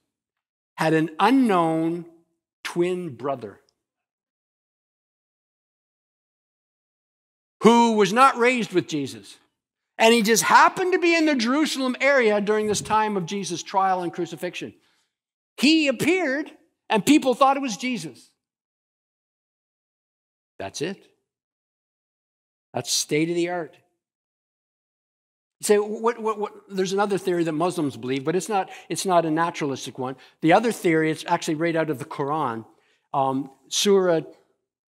had an unknown twin brother who was not raised with Jesus. And he just happened to be in the Jerusalem area during this time of Jesus' trial and crucifixion. He appeared, and people thought it was Jesus. That's it. That's state of the art. You say, what, what, what, there's another theory that Muslims believe, but it's not, it's not a naturalistic one. The other theory, it's actually right out of the Quran. Um, Surah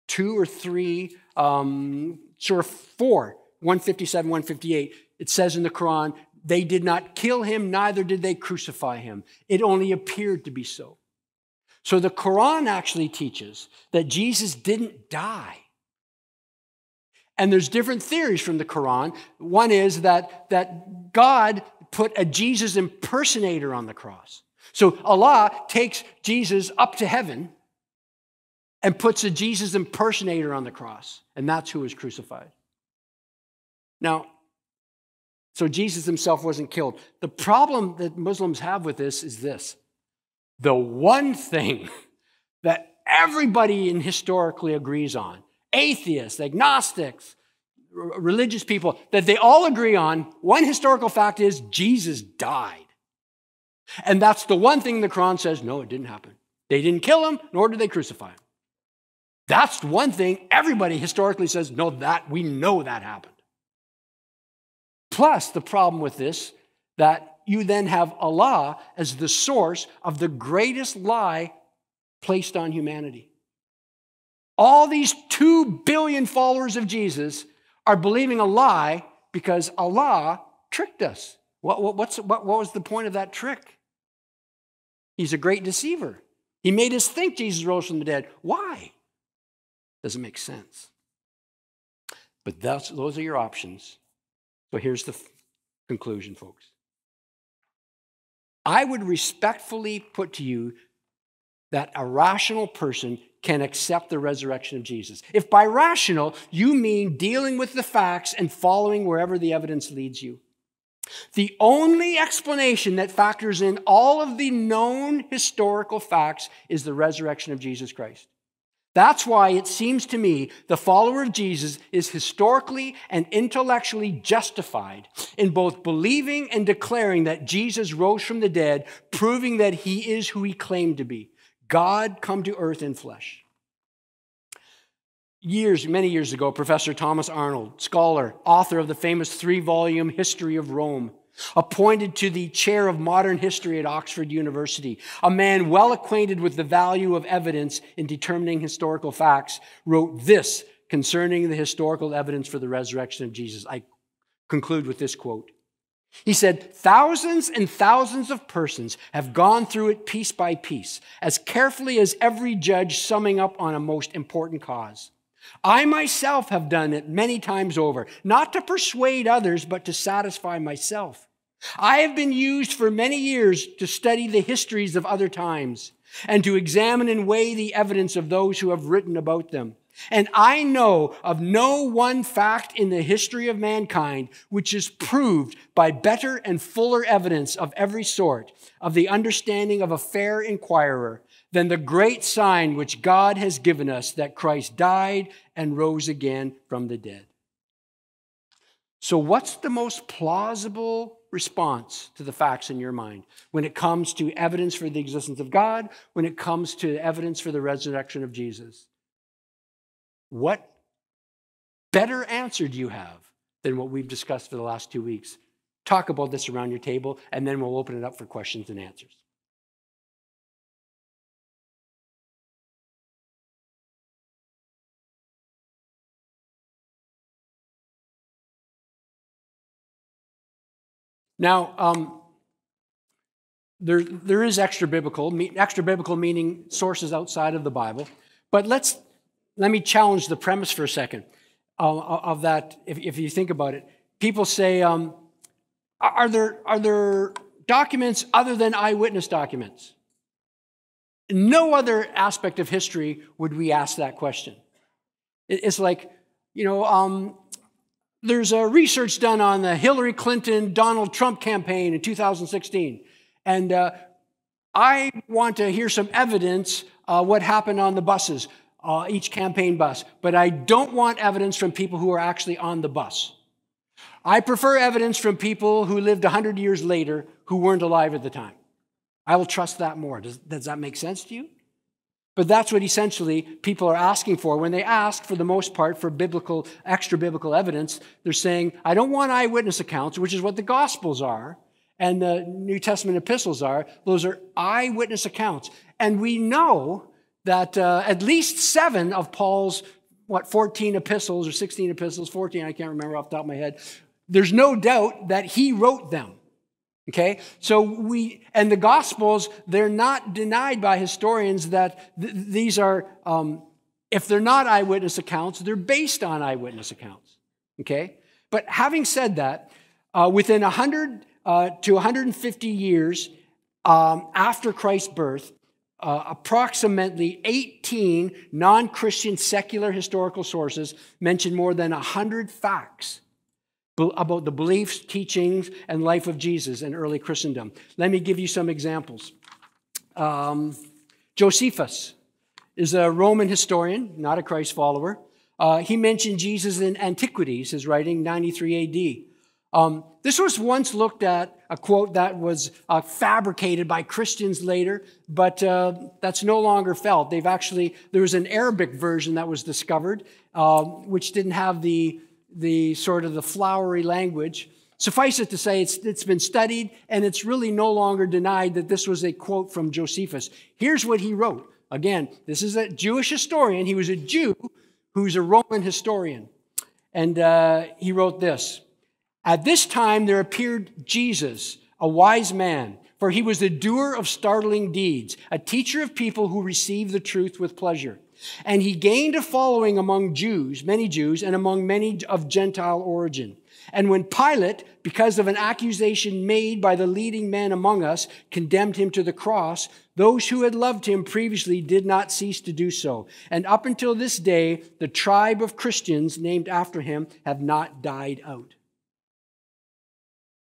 2 or 3, um, Surah 4, 157, 158, it says in the Quran, they did not kill him, neither did they crucify him. It only appeared to be so. So the Quran actually teaches that Jesus didn't die. And there's different theories from the Quran. One is that, that God put a Jesus impersonator on the cross. So Allah takes Jesus up to heaven and puts a Jesus impersonator on the cross, and that's who was crucified. Now, so Jesus himself wasn't killed. The problem that Muslims have with this is this the one thing that everybody in historically agrees on atheists, agnostics, religious people, that they all agree on one historical fact is Jesus died. And that's the one thing the Quran says no, it didn't happen. They didn't kill him, nor did they crucify him. That's one thing everybody historically says no, that we know that happened. Plus, the problem with this that you then have Allah as the source of the greatest lie placed on humanity. All these two billion followers of Jesus are believing a lie because Allah tricked us. What, what, what's, what, what was the point of that trick? He's a great deceiver. He made us think Jesus rose from the dead. Why? Doesn't make sense. But those are your options. So here's the conclusion, folks. I would respectfully put to you that a rational person can accept the resurrection of Jesus. If by rational you mean dealing with the facts and following wherever the evidence leads you, the only explanation that factors in all of the known historical facts is the resurrection of Jesus Christ. That's why it seems to me the follower of Jesus is historically and intellectually justified in both believing and declaring that Jesus rose from the dead, proving that he is who he claimed to be God come to earth in flesh. Years, many years ago, Professor Thomas Arnold, scholar, author of the famous three volume History of Rome, appointed to the chair of modern history at Oxford University, a man well acquainted with the value of evidence in determining historical facts, wrote this concerning the historical evidence for the resurrection of Jesus. I conclude with this quote. He said, Thousands and thousands of persons have gone through it piece by piece, as carefully as every judge summing up on a most important cause. I myself have done it many times over, not to persuade others, but to satisfy myself. I have been used for many years to study the histories of other times and to examine and weigh the evidence of those who have written about them. And I know of no one fact in the history of mankind which is proved by better and fuller evidence of every sort of the understanding of a fair inquirer than the great sign which God has given us that Christ died and rose again from the dead. So, what's the most plausible response to the facts in your mind when it comes to evidence for the existence of God, when it comes to evidence for the resurrection of Jesus? What better answer do you have than what we've discussed for the last two weeks? Talk about this around your table, and then we'll open it up for questions and answers. Now, um, there, there is extra biblical, extra biblical meaning sources outside of the Bible. But let's let me challenge the premise for a second uh, of that. If, if, you think about it, people say, um, are there are there documents other than eyewitness documents? No other aspect of history would we ask that question. It's like, you know, um, there's a research done on the Hillary Clinton Donald Trump campaign in 2016. And uh, I want to hear some evidence uh, what happened on the buses, uh, each campaign bus. But I don't want evidence from people who are actually on the bus. I prefer evidence from people who lived 100 years later who weren't alive at the time. I will trust that more. Does, does that make sense to you? But that's what essentially people are asking for. When they ask, for the most part, for biblical, extra biblical evidence, they're saying, I don't want eyewitness accounts, which is what the Gospels are and the New Testament epistles are. Those are eyewitness accounts. And we know that uh, at least seven of Paul's, what, 14 epistles or 16 epistles, 14, I can't remember off the top of my head, there's no doubt that he wrote them. Okay? So we, and the Gospels, they're not denied by historians that th- these are, um, if they're not eyewitness accounts, they're based on eyewitness accounts. Okay? But having said that, uh, within 100 uh, to 150 years um, after Christ's birth, uh, approximately 18 non Christian secular historical sources mention more than 100 facts about the beliefs, teachings, and life of Jesus in early Christendom. Let me give you some examples. Um, Josephus is a Roman historian, not a Christ follower. Uh, he mentioned Jesus in Antiquities, his writing, 93 AD. Um, this was once looked at, a quote that was uh, fabricated by Christians later, but uh, that's no longer felt. They've actually, there was an Arabic version that was discovered, uh, which didn't have the, the sort of the flowery language. Suffice it to say, it's, it's been studied and it's really no longer denied that this was a quote from Josephus. Here's what he wrote. Again, this is a Jewish historian. He was a Jew who's a Roman historian. And uh, he wrote this At this time there appeared Jesus, a wise man, for he was the doer of startling deeds, a teacher of people who received the truth with pleasure. And he gained a following among Jews, many Jews, and among many of Gentile origin. And when Pilate, because of an accusation made by the leading men among us, condemned him to the cross, those who had loved him previously did not cease to do so. And up until this day, the tribe of Christians named after him have not died out.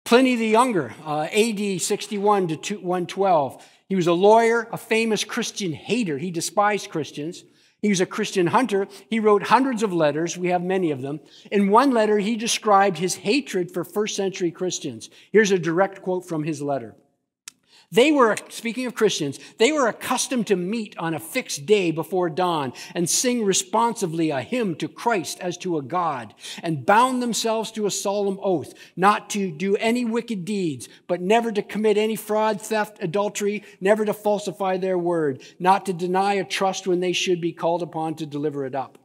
Pliny the Younger, uh, AD 61 to 112, he was a lawyer, a famous Christian hater. He despised Christians. He was a Christian hunter. He wrote hundreds of letters. We have many of them. In one letter, he described his hatred for first century Christians. Here's a direct quote from his letter. They were, speaking of Christians, they were accustomed to meet on a fixed day before dawn and sing responsively a hymn to Christ as to a God, and bound themselves to a solemn oath not to do any wicked deeds, but never to commit any fraud, theft, adultery, never to falsify their word, not to deny a trust when they should be called upon to deliver it up.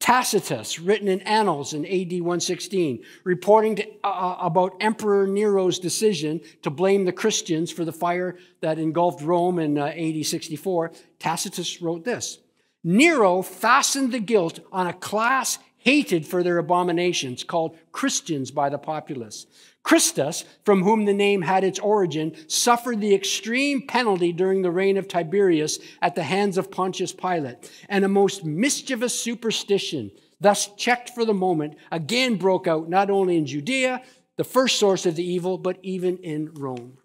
Tacitus, written in Annals in AD 116, reporting to, uh, uh, about Emperor Nero's decision to blame the Christians for the fire that engulfed Rome in uh, AD 64, Tacitus wrote this Nero fastened the guilt on a class hated for their abominations, called Christians by the populace. Christus, from whom the name had its origin, suffered the extreme penalty during the reign of Tiberius at the hands of Pontius Pilate, and a most mischievous superstition, thus checked for the moment, again broke out not only in Judea, the first source of the evil, but even in Rome.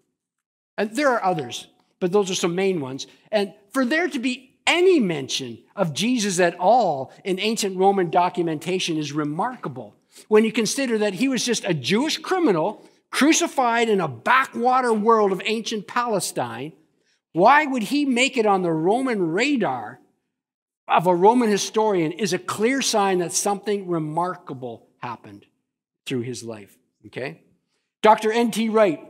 And there are others, but those are some main ones. And for there to be any mention of Jesus at all in ancient Roman documentation is remarkable when you consider that he was just a Jewish criminal crucified in a backwater world of ancient Palestine. Why would he make it on the Roman radar of a Roman historian is a clear sign that something remarkable happened through his life. Okay? Dr. N.T. Wright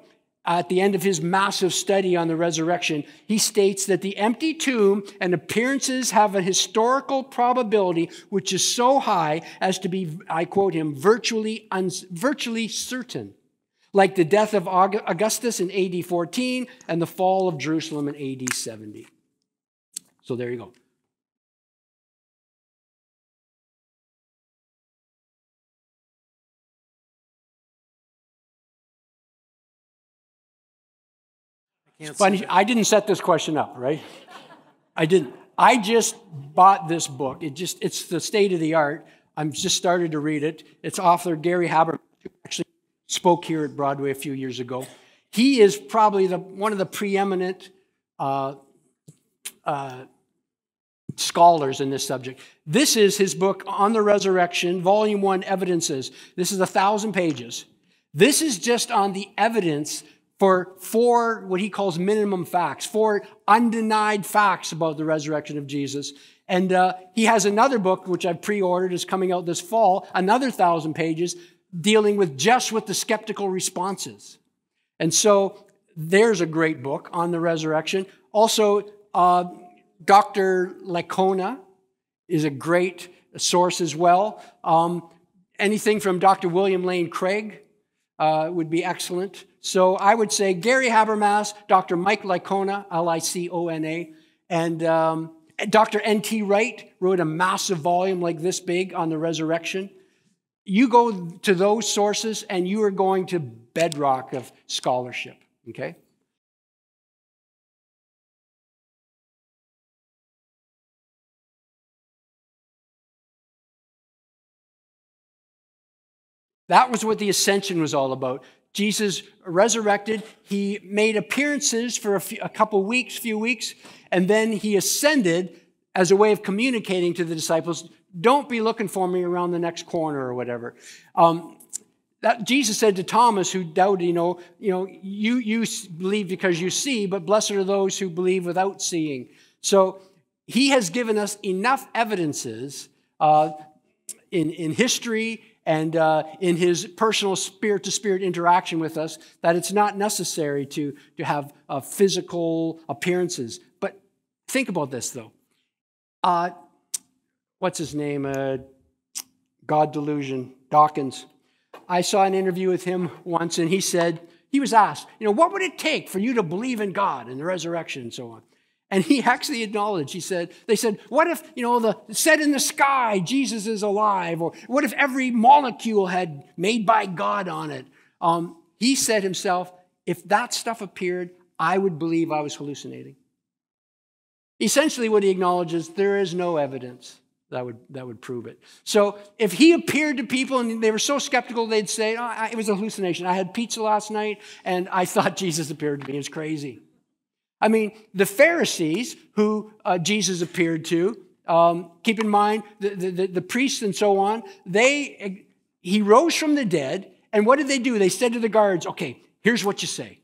at the end of his massive study on the resurrection, he states that the empty tomb and appearances have a historical probability which is so high as to be, I quote him, virtually, virtually certain, like the death of Augustus in AD 14 and the fall of Jerusalem in AD 70. So there you go. Funny, I didn't set this question up, right? I didn't. I just bought this book. It just it's the state of the art. I'm just started to read it. It's author Gary Habermas, who actually spoke here at Broadway a few years ago. He is probably the one of the preeminent uh, uh, scholars in this subject. This is his book on the resurrection, volume one, evidences. This is a thousand pages. This is just on the evidence for four, what he calls minimum facts, four undenied facts about the resurrection of Jesus. And uh, he has another book, which I've pre ordered, is coming out this fall, another thousand pages, dealing with just with the skeptical responses. And so there's a great book on the resurrection. Also, uh, Dr. Licona is a great source as well. Um, anything from Dr. William Lane Craig uh, would be excellent. So I would say Gary Habermas, Dr. Mike Licona, L I C O N A, and um, Dr. N.T. Wright wrote a massive volume like this big on the resurrection. You go to those sources and you are going to bedrock of scholarship, okay? That was what the ascension was all about. Jesus resurrected. He made appearances for a, few, a couple weeks, few weeks, and then he ascended as a way of communicating to the disciples don't be looking for me around the next corner or whatever. Um, that Jesus said to Thomas, who doubted, you know, you know, you, you believe because you see, but blessed are those who believe without seeing. So he has given us enough evidences uh, in, in history and uh, in his personal spirit to spirit interaction with us that it's not necessary to, to have uh, physical appearances. But think about this, though. Uh, what's his name? Uh, God delusion, Dawkins. I saw an interview with him once, and he said, he was asked, you know, what would it take for you to believe in God and the resurrection and so on? And he actually acknowledged, he said, they said, what if, you know, the said in the sky, Jesus is alive? Or what if every molecule had made by God on it? Um, he said himself, if that stuff appeared, I would believe I was hallucinating. Essentially, what he acknowledges, there is no evidence that would, that would prove it. So if he appeared to people and they were so skeptical, they'd say, oh, it was a hallucination. I had pizza last night and I thought Jesus appeared to me. It was crazy. I mean, the Pharisees who uh, Jesus appeared to, um, keep in mind the, the, the, priests and so on, they, he rose from the dead. And what did they do? They said to the guards, okay, here's what you say.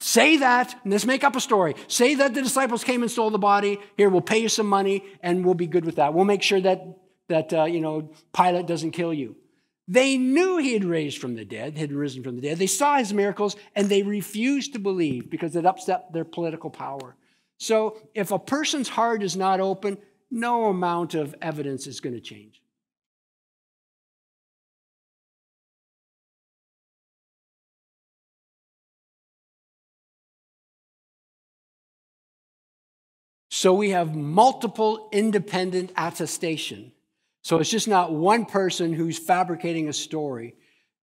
Say that, and let's make up a story. Say that the disciples came and stole the body. Here, we'll pay you some money, and we'll be good with that. We'll make sure that, that uh, you know, Pilate doesn't kill you. They knew he had raised from the dead, had risen from the dead. They saw his miracles and they refused to believe because it upset their political power. So if a person's heart is not open, no amount of evidence is going to change. So we have multiple independent attestation so it's just not one person who's fabricating a story.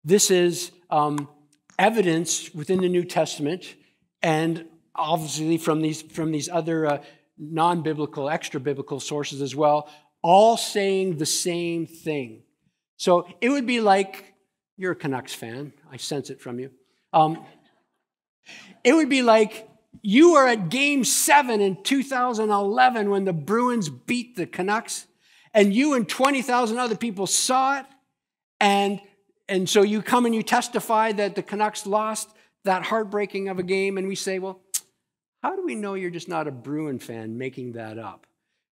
This is um, evidence within the New Testament and obviously from these, from these other uh, non biblical, extra biblical sources as well, all saying the same thing. So it would be like you're a Canucks fan, I sense it from you. Um, it would be like you were at game seven in 2011 when the Bruins beat the Canucks and you and 20,000 other people saw it, and, and so you come and you testify that the Canucks lost that heartbreaking of a game, and we say, well, how do we know you're just not a Bruin fan making that up?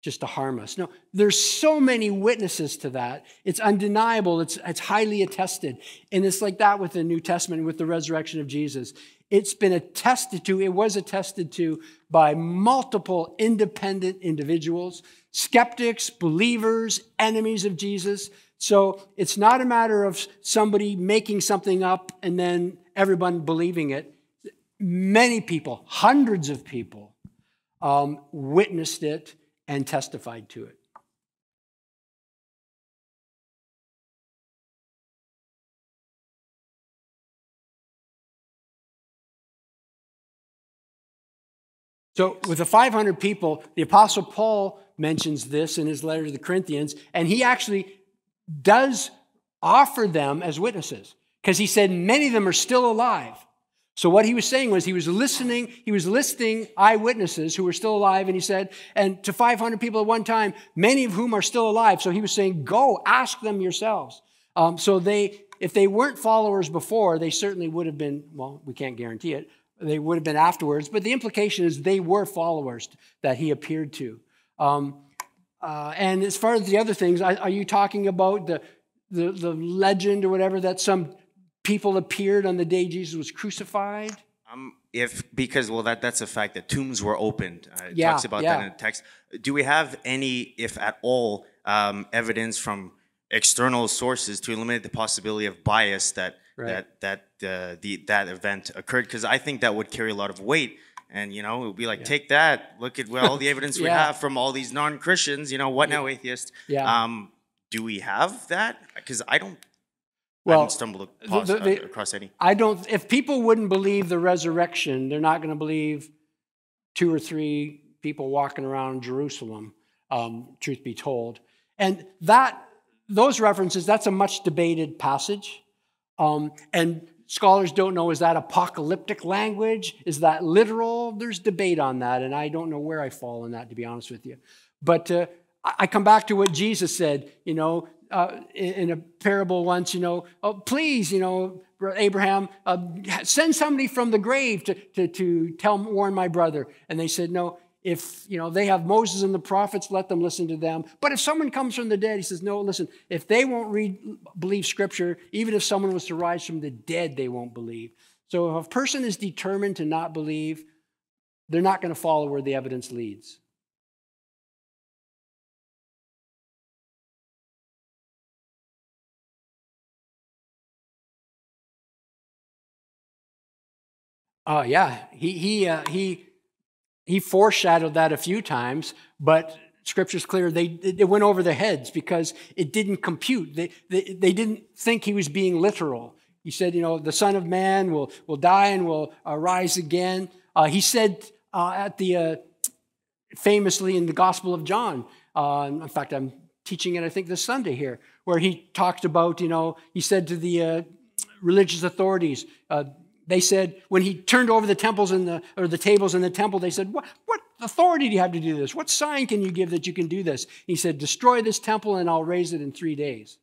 just to harm us. No, there's so many witnesses to that. It's undeniable. It's, it's highly attested. And it's like that with the New Testament, with the resurrection of Jesus. It's been attested to, it was attested to by multiple independent individuals, skeptics, believers, enemies of Jesus. So it's not a matter of somebody making something up and then everyone believing it. Many people, hundreds of people, um, witnessed it and testified to it. So, with the 500 people, the Apostle Paul mentions this in his letter to the Corinthians, and he actually does offer them as witnesses because he said many of them are still alive. So what he was saying was he was listening, he was listing eyewitnesses who were still alive, and he said, and to 500 people at one time, many of whom are still alive. So he was saying, go ask them yourselves. Um, so they, if they weren't followers before, they certainly would have been, well, we can't guarantee it, they would have been afterwards, but the implication is they were followers that he appeared to. Um, uh, and as far as the other things, are, are you talking about the, the, the legend or whatever that some people appeared on the day Jesus was crucified? Um, if because well that that's a fact that tombs were opened. Uh, it yeah, talks about yeah. that in the text. Do we have any, if at all, um, evidence from external sources to eliminate the possibility of bias that right. that that uh, the that event occurred? Because I think that would carry a lot of weight. And you know, it would be like, yeah. take that. Look at well, all the evidence we have from all these non-Christians. You know, what now, atheist? Yeah. Um, do we have that? Because I don't well, I haven't stumbled across, the, the, across any. I don't. If people wouldn't believe the resurrection, they're not going to believe two or three people walking around Jerusalem. Um, truth be told, and that those references that's a much debated passage, um, and scholars don't know is that apocalyptic language, is that literal? There's debate on that, and I don't know where I fall in that to be honest with you. But uh, I come back to what Jesus said. You know, uh, in a parable once, you know, oh, please, you know, Abraham, uh, send somebody from the grave to, to, to tell, warn my brother. And they said, no, if you know they have Moses and the prophets, let them listen to them. But if someone comes from the dead, he says, no, listen, if they won't read, believe scripture, even if someone was to rise from the dead, they won't believe. So if a person is determined to not believe, they're not going to follow where the evidence leads. Oh yeah, he he uh, he he foreshadowed that a few times, but Scripture's clear. They it went over their heads because it didn't compute. They, they they didn't think he was being literal. He said, you know, the Son of Man will will die and will uh, rise again. Uh, he said uh, at the uh, famously in the Gospel of John. Uh, in fact, I'm teaching it I think this Sunday here, where he talked about you know he said to the religious authorities they said, when he turned over the temples and the, or the tables in the temple, they said, what, what authority do you have to do this? What sign can you give that you can do this? He said, destroy this temple and I'll raise it in three days.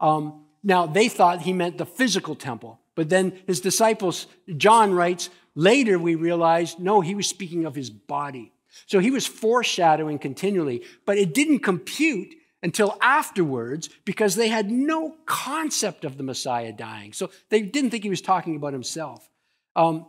Um, now, they thought he meant the physical temple. But then his disciples, John writes, later we realized, no, he was speaking of his body. So he was foreshadowing continually, but it didn't compute until afterwards because they had no concept of the Messiah dying. So they didn't think he was talking about himself. Um,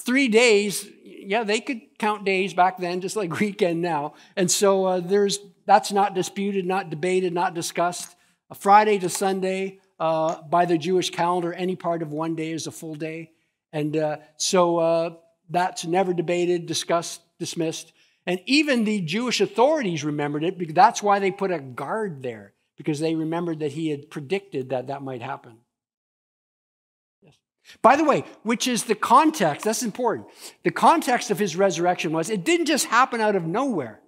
three days, yeah, they could count days back then, just like weekend now. And so uh, there's that's not disputed, not debated, not discussed. A Friday to Sunday uh, by the Jewish calendar, any part of one day is a full day. And uh, so uh, that's never debated, discussed, dismissed. And even the Jewish authorities remembered it because that's why they put a guard there, because they remembered that he had predicted that that might happen. Yes. By the way, which is the context, that's important. The context of his resurrection was it didn't just happen out of nowhere,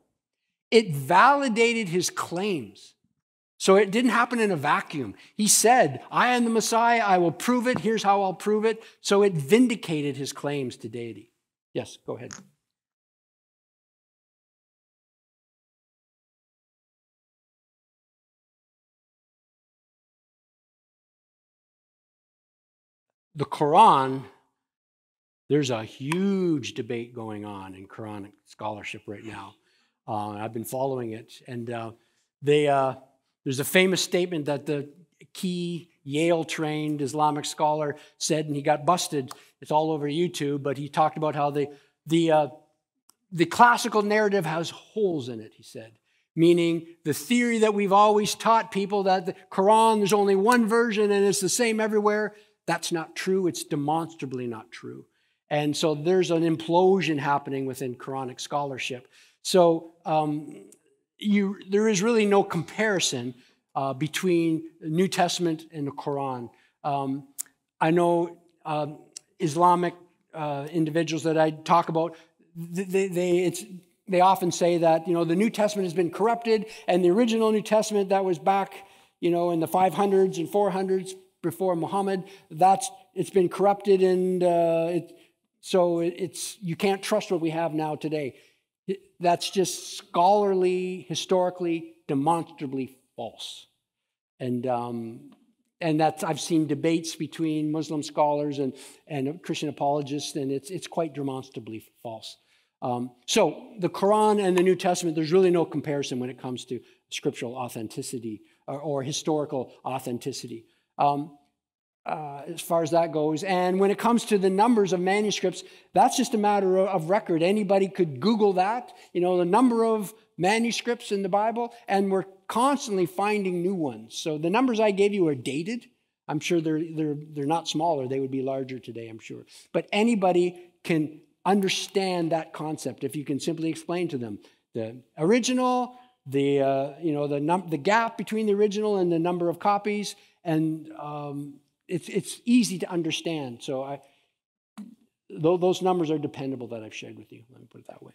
it validated his claims. So it didn't happen in a vacuum. He said, I am the Messiah, I will prove it, here's how I'll prove it. So it vindicated his claims to deity. Yes, go ahead. The Quran, there's a huge debate going on in Quranic scholarship right now. Uh, I've been following it, and uh, they, uh, there's a famous statement that the key Yale trained Islamic scholar said, and he got busted. It's all over YouTube, but he talked about how the, the, uh, the classical narrative has holes in it, he said. Meaning the theory that we've always taught people that the Quran, there's only one version and it's the same everywhere. That's not true. It's demonstrably not true. And so there's an implosion happening within Quranic scholarship. So um, you, there is really no comparison uh, between the New Testament and the Quran. Um, I know uh, Islamic uh, individuals that I talk about, they, they, they often say that, you know, the New Testament has been corrupted and the original New Testament that was back, you know, in the 500s and 400s before Muhammad. That's it's been corrupted, and uh, it, so it's you can't trust what we have now today. That's just scholarly, historically, demonstrably false, and um, and that's I've seen debates between Muslim scholars and and Christian apologists, and it's it's quite demonstrably false. Um, so the Quran and the New Testament, there's really no comparison when it comes to scriptural authenticity or, or historical authenticity um, uh, as far as that goes. And when it comes to the numbers of manuscripts, that's just a matter of record. Anybody could Google that, you know, the number of manuscripts in the Bible, and we're constantly finding new ones. So the numbers I gave you are dated. I'm sure they're, they're, they're not smaller, they would be larger today, I'm sure. But anybody can understand that concept if you can simply explain to them the original, the, uh, you know, the, num- the gap between the original and the number of copies, and um, it's, it's easy to understand. So I, those numbers are dependable that I've shared with you. Let me put it that way.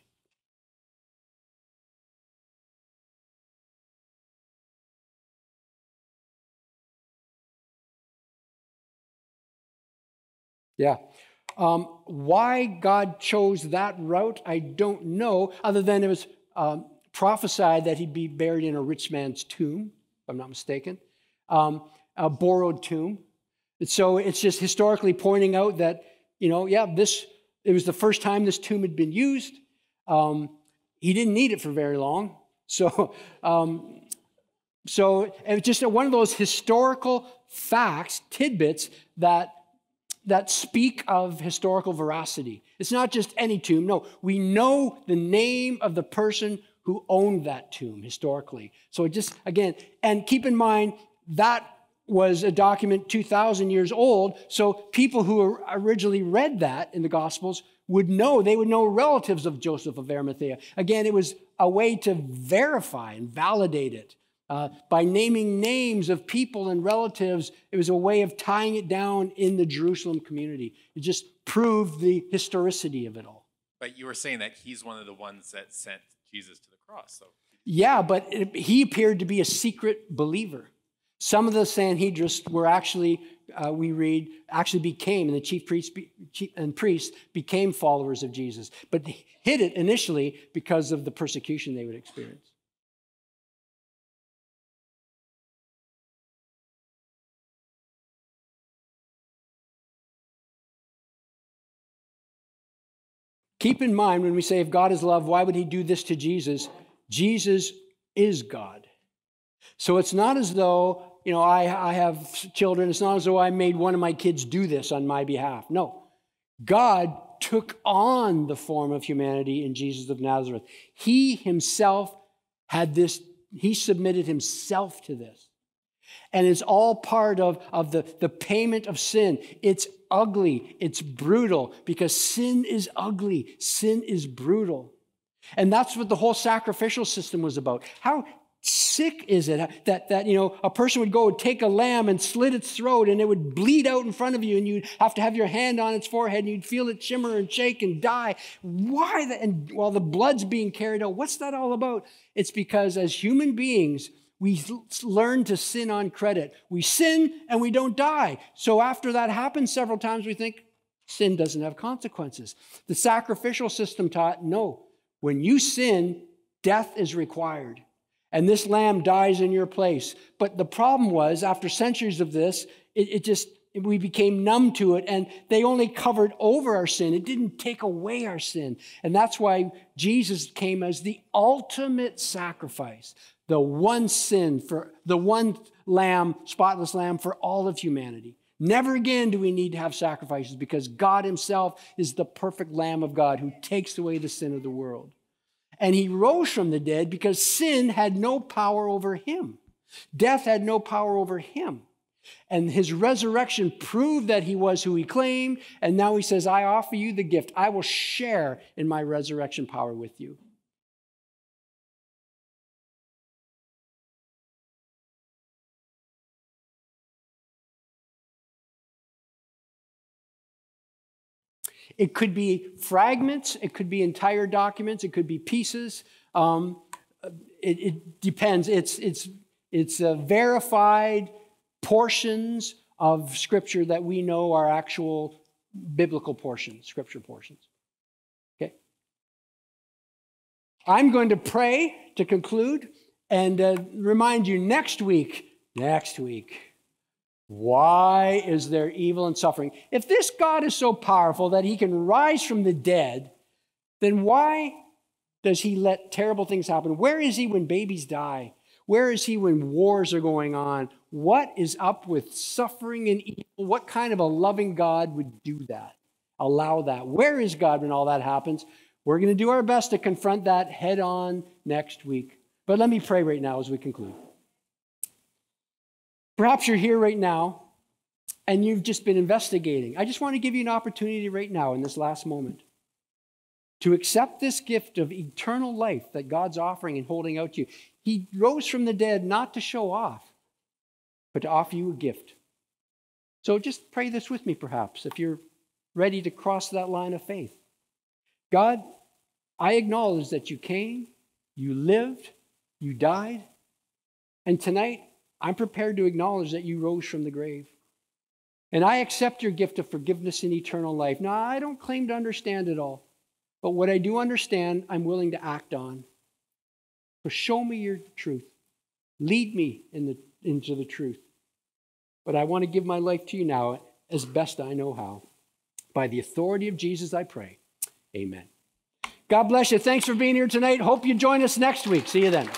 Yeah. Um, why God chose that route, I don't know, other than it was um, prophesied that he'd be buried in a rich man's tomb, if I'm not mistaken. Um, a borrowed tomb. And So it's just historically pointing out that, you know, yeah, this, it was the first time this tomb had been used. Um, he didn't need it for very long. So, um, so it's just one of those historical facts, tidbits that that speak of historical veracity. It's not just any tomb. No, we know the name of the person who owned that tomb historically. So it just again, and keep in mind that was a document 2,000 years old. So people who originally read that in the Gospels would know, they would know relatives of Joseph of Arimathea. Again, it was a way to verify and validate it. Uh, by naming names of people and relatives, it was a way of tying it down in the Jerusalem community. It just proved the historicity of it all. But you were saying that he's one of the ones that sent Jesus to the cross. So. Yeah, but it, he appeared to be a secret believer. Some of the Sanhedrists were actually, uh, we read, actually became, and the chief priests and priests became followers of Jesus, but hid it initially because of the persecution they would experience. Keep in mind when we say, if God is love, why would he do this to Jesus? Jesus is God. So it's not as though you know, I, I have children. It's not as though I made one of my kids do this on my behalf. No. God took on the form of humanity in Jesus of Nazareth. He himself had this, he submitted himself to this. And it's all part of, of the, the payment of sin. It's ugly, it's brutal, because sin is ugly, sin is brutal. And that's what the whole sacrificial system was about. How sick is it? That, that you know a person would go take a lamb and slit its throat and it would bleed out in front of you and you'd have to have your hand on its forehead and you'd feel it shimmer and shake and die. Why the, and while the blood's being carried out what's that all about? It's because as human beings we learn to sin on credit. We sin and we don't die. So after that happens several times we think sin doesn't have consequences. The sacrificial system taught no. When you sin death is required and this lamb dies in your place. But the problem was, after centuries of this, it, it, just, we became numb to it, and they only covered over our sin. It didn't take away our sin. And that's why Jesus came as the ultimate sacrifice, the one sin for the one lamb, spotless lamb for all of humanity. Never again do we need to have sacrifices because God Himself is the perfect Lamb of God who takes away the sin of the world. And he rose from the dead because sin had no power over him. Death had no power over him. And his resurrection proved that he was who he claimed. And now he says, I offer you the gift. I will share in my resurrection power with you. It could be fragments, it could be entire documents, it could be pieces. Um, it, it, depends. It's, it's, it's uh, verified portions of Scripture that we know are actual biblical portions, Scripture portions. Okay? I'm going to pray to conclude and uh, remind you next week, next week, why is there evil and suffering? If this God is so powerful that he can rise from the dead, then why does he let terrible things happen? Where is he when babies die? Where is he when wars are going on? What is up with suffering and evil? What kind of a loving God would do that? Allow that? Where is God when all that happens? We're going to do our best to confront that head on next week. But let me pray right now as we conclude. Perhaps you're here right now and you've just been investigating. I just want to give you an opportunity right now in this last moment to accept this gift of eternal life that God's offering and holding out to you. He rose from the dead not to show off, but to offer you a gift. So just pray this with me, perhaps, if you're ready to cross that line of faith. God, I acknowledge that you came, you lived, you died, and tonight I'm prepared to acknowledge that you rose from the grave. And I accept your gift of forgiveness and eternal life. Now, I don't claim to understand it all, but what I do understand, I'm willing to act on. So show me your truth. Lead me in the, into the truth. but I want to give my life to you now as best I know how. By the authority of Jesus, I pray. Amen. God bless you. Thanks for being here tonight. Hope you join us next week. See you then.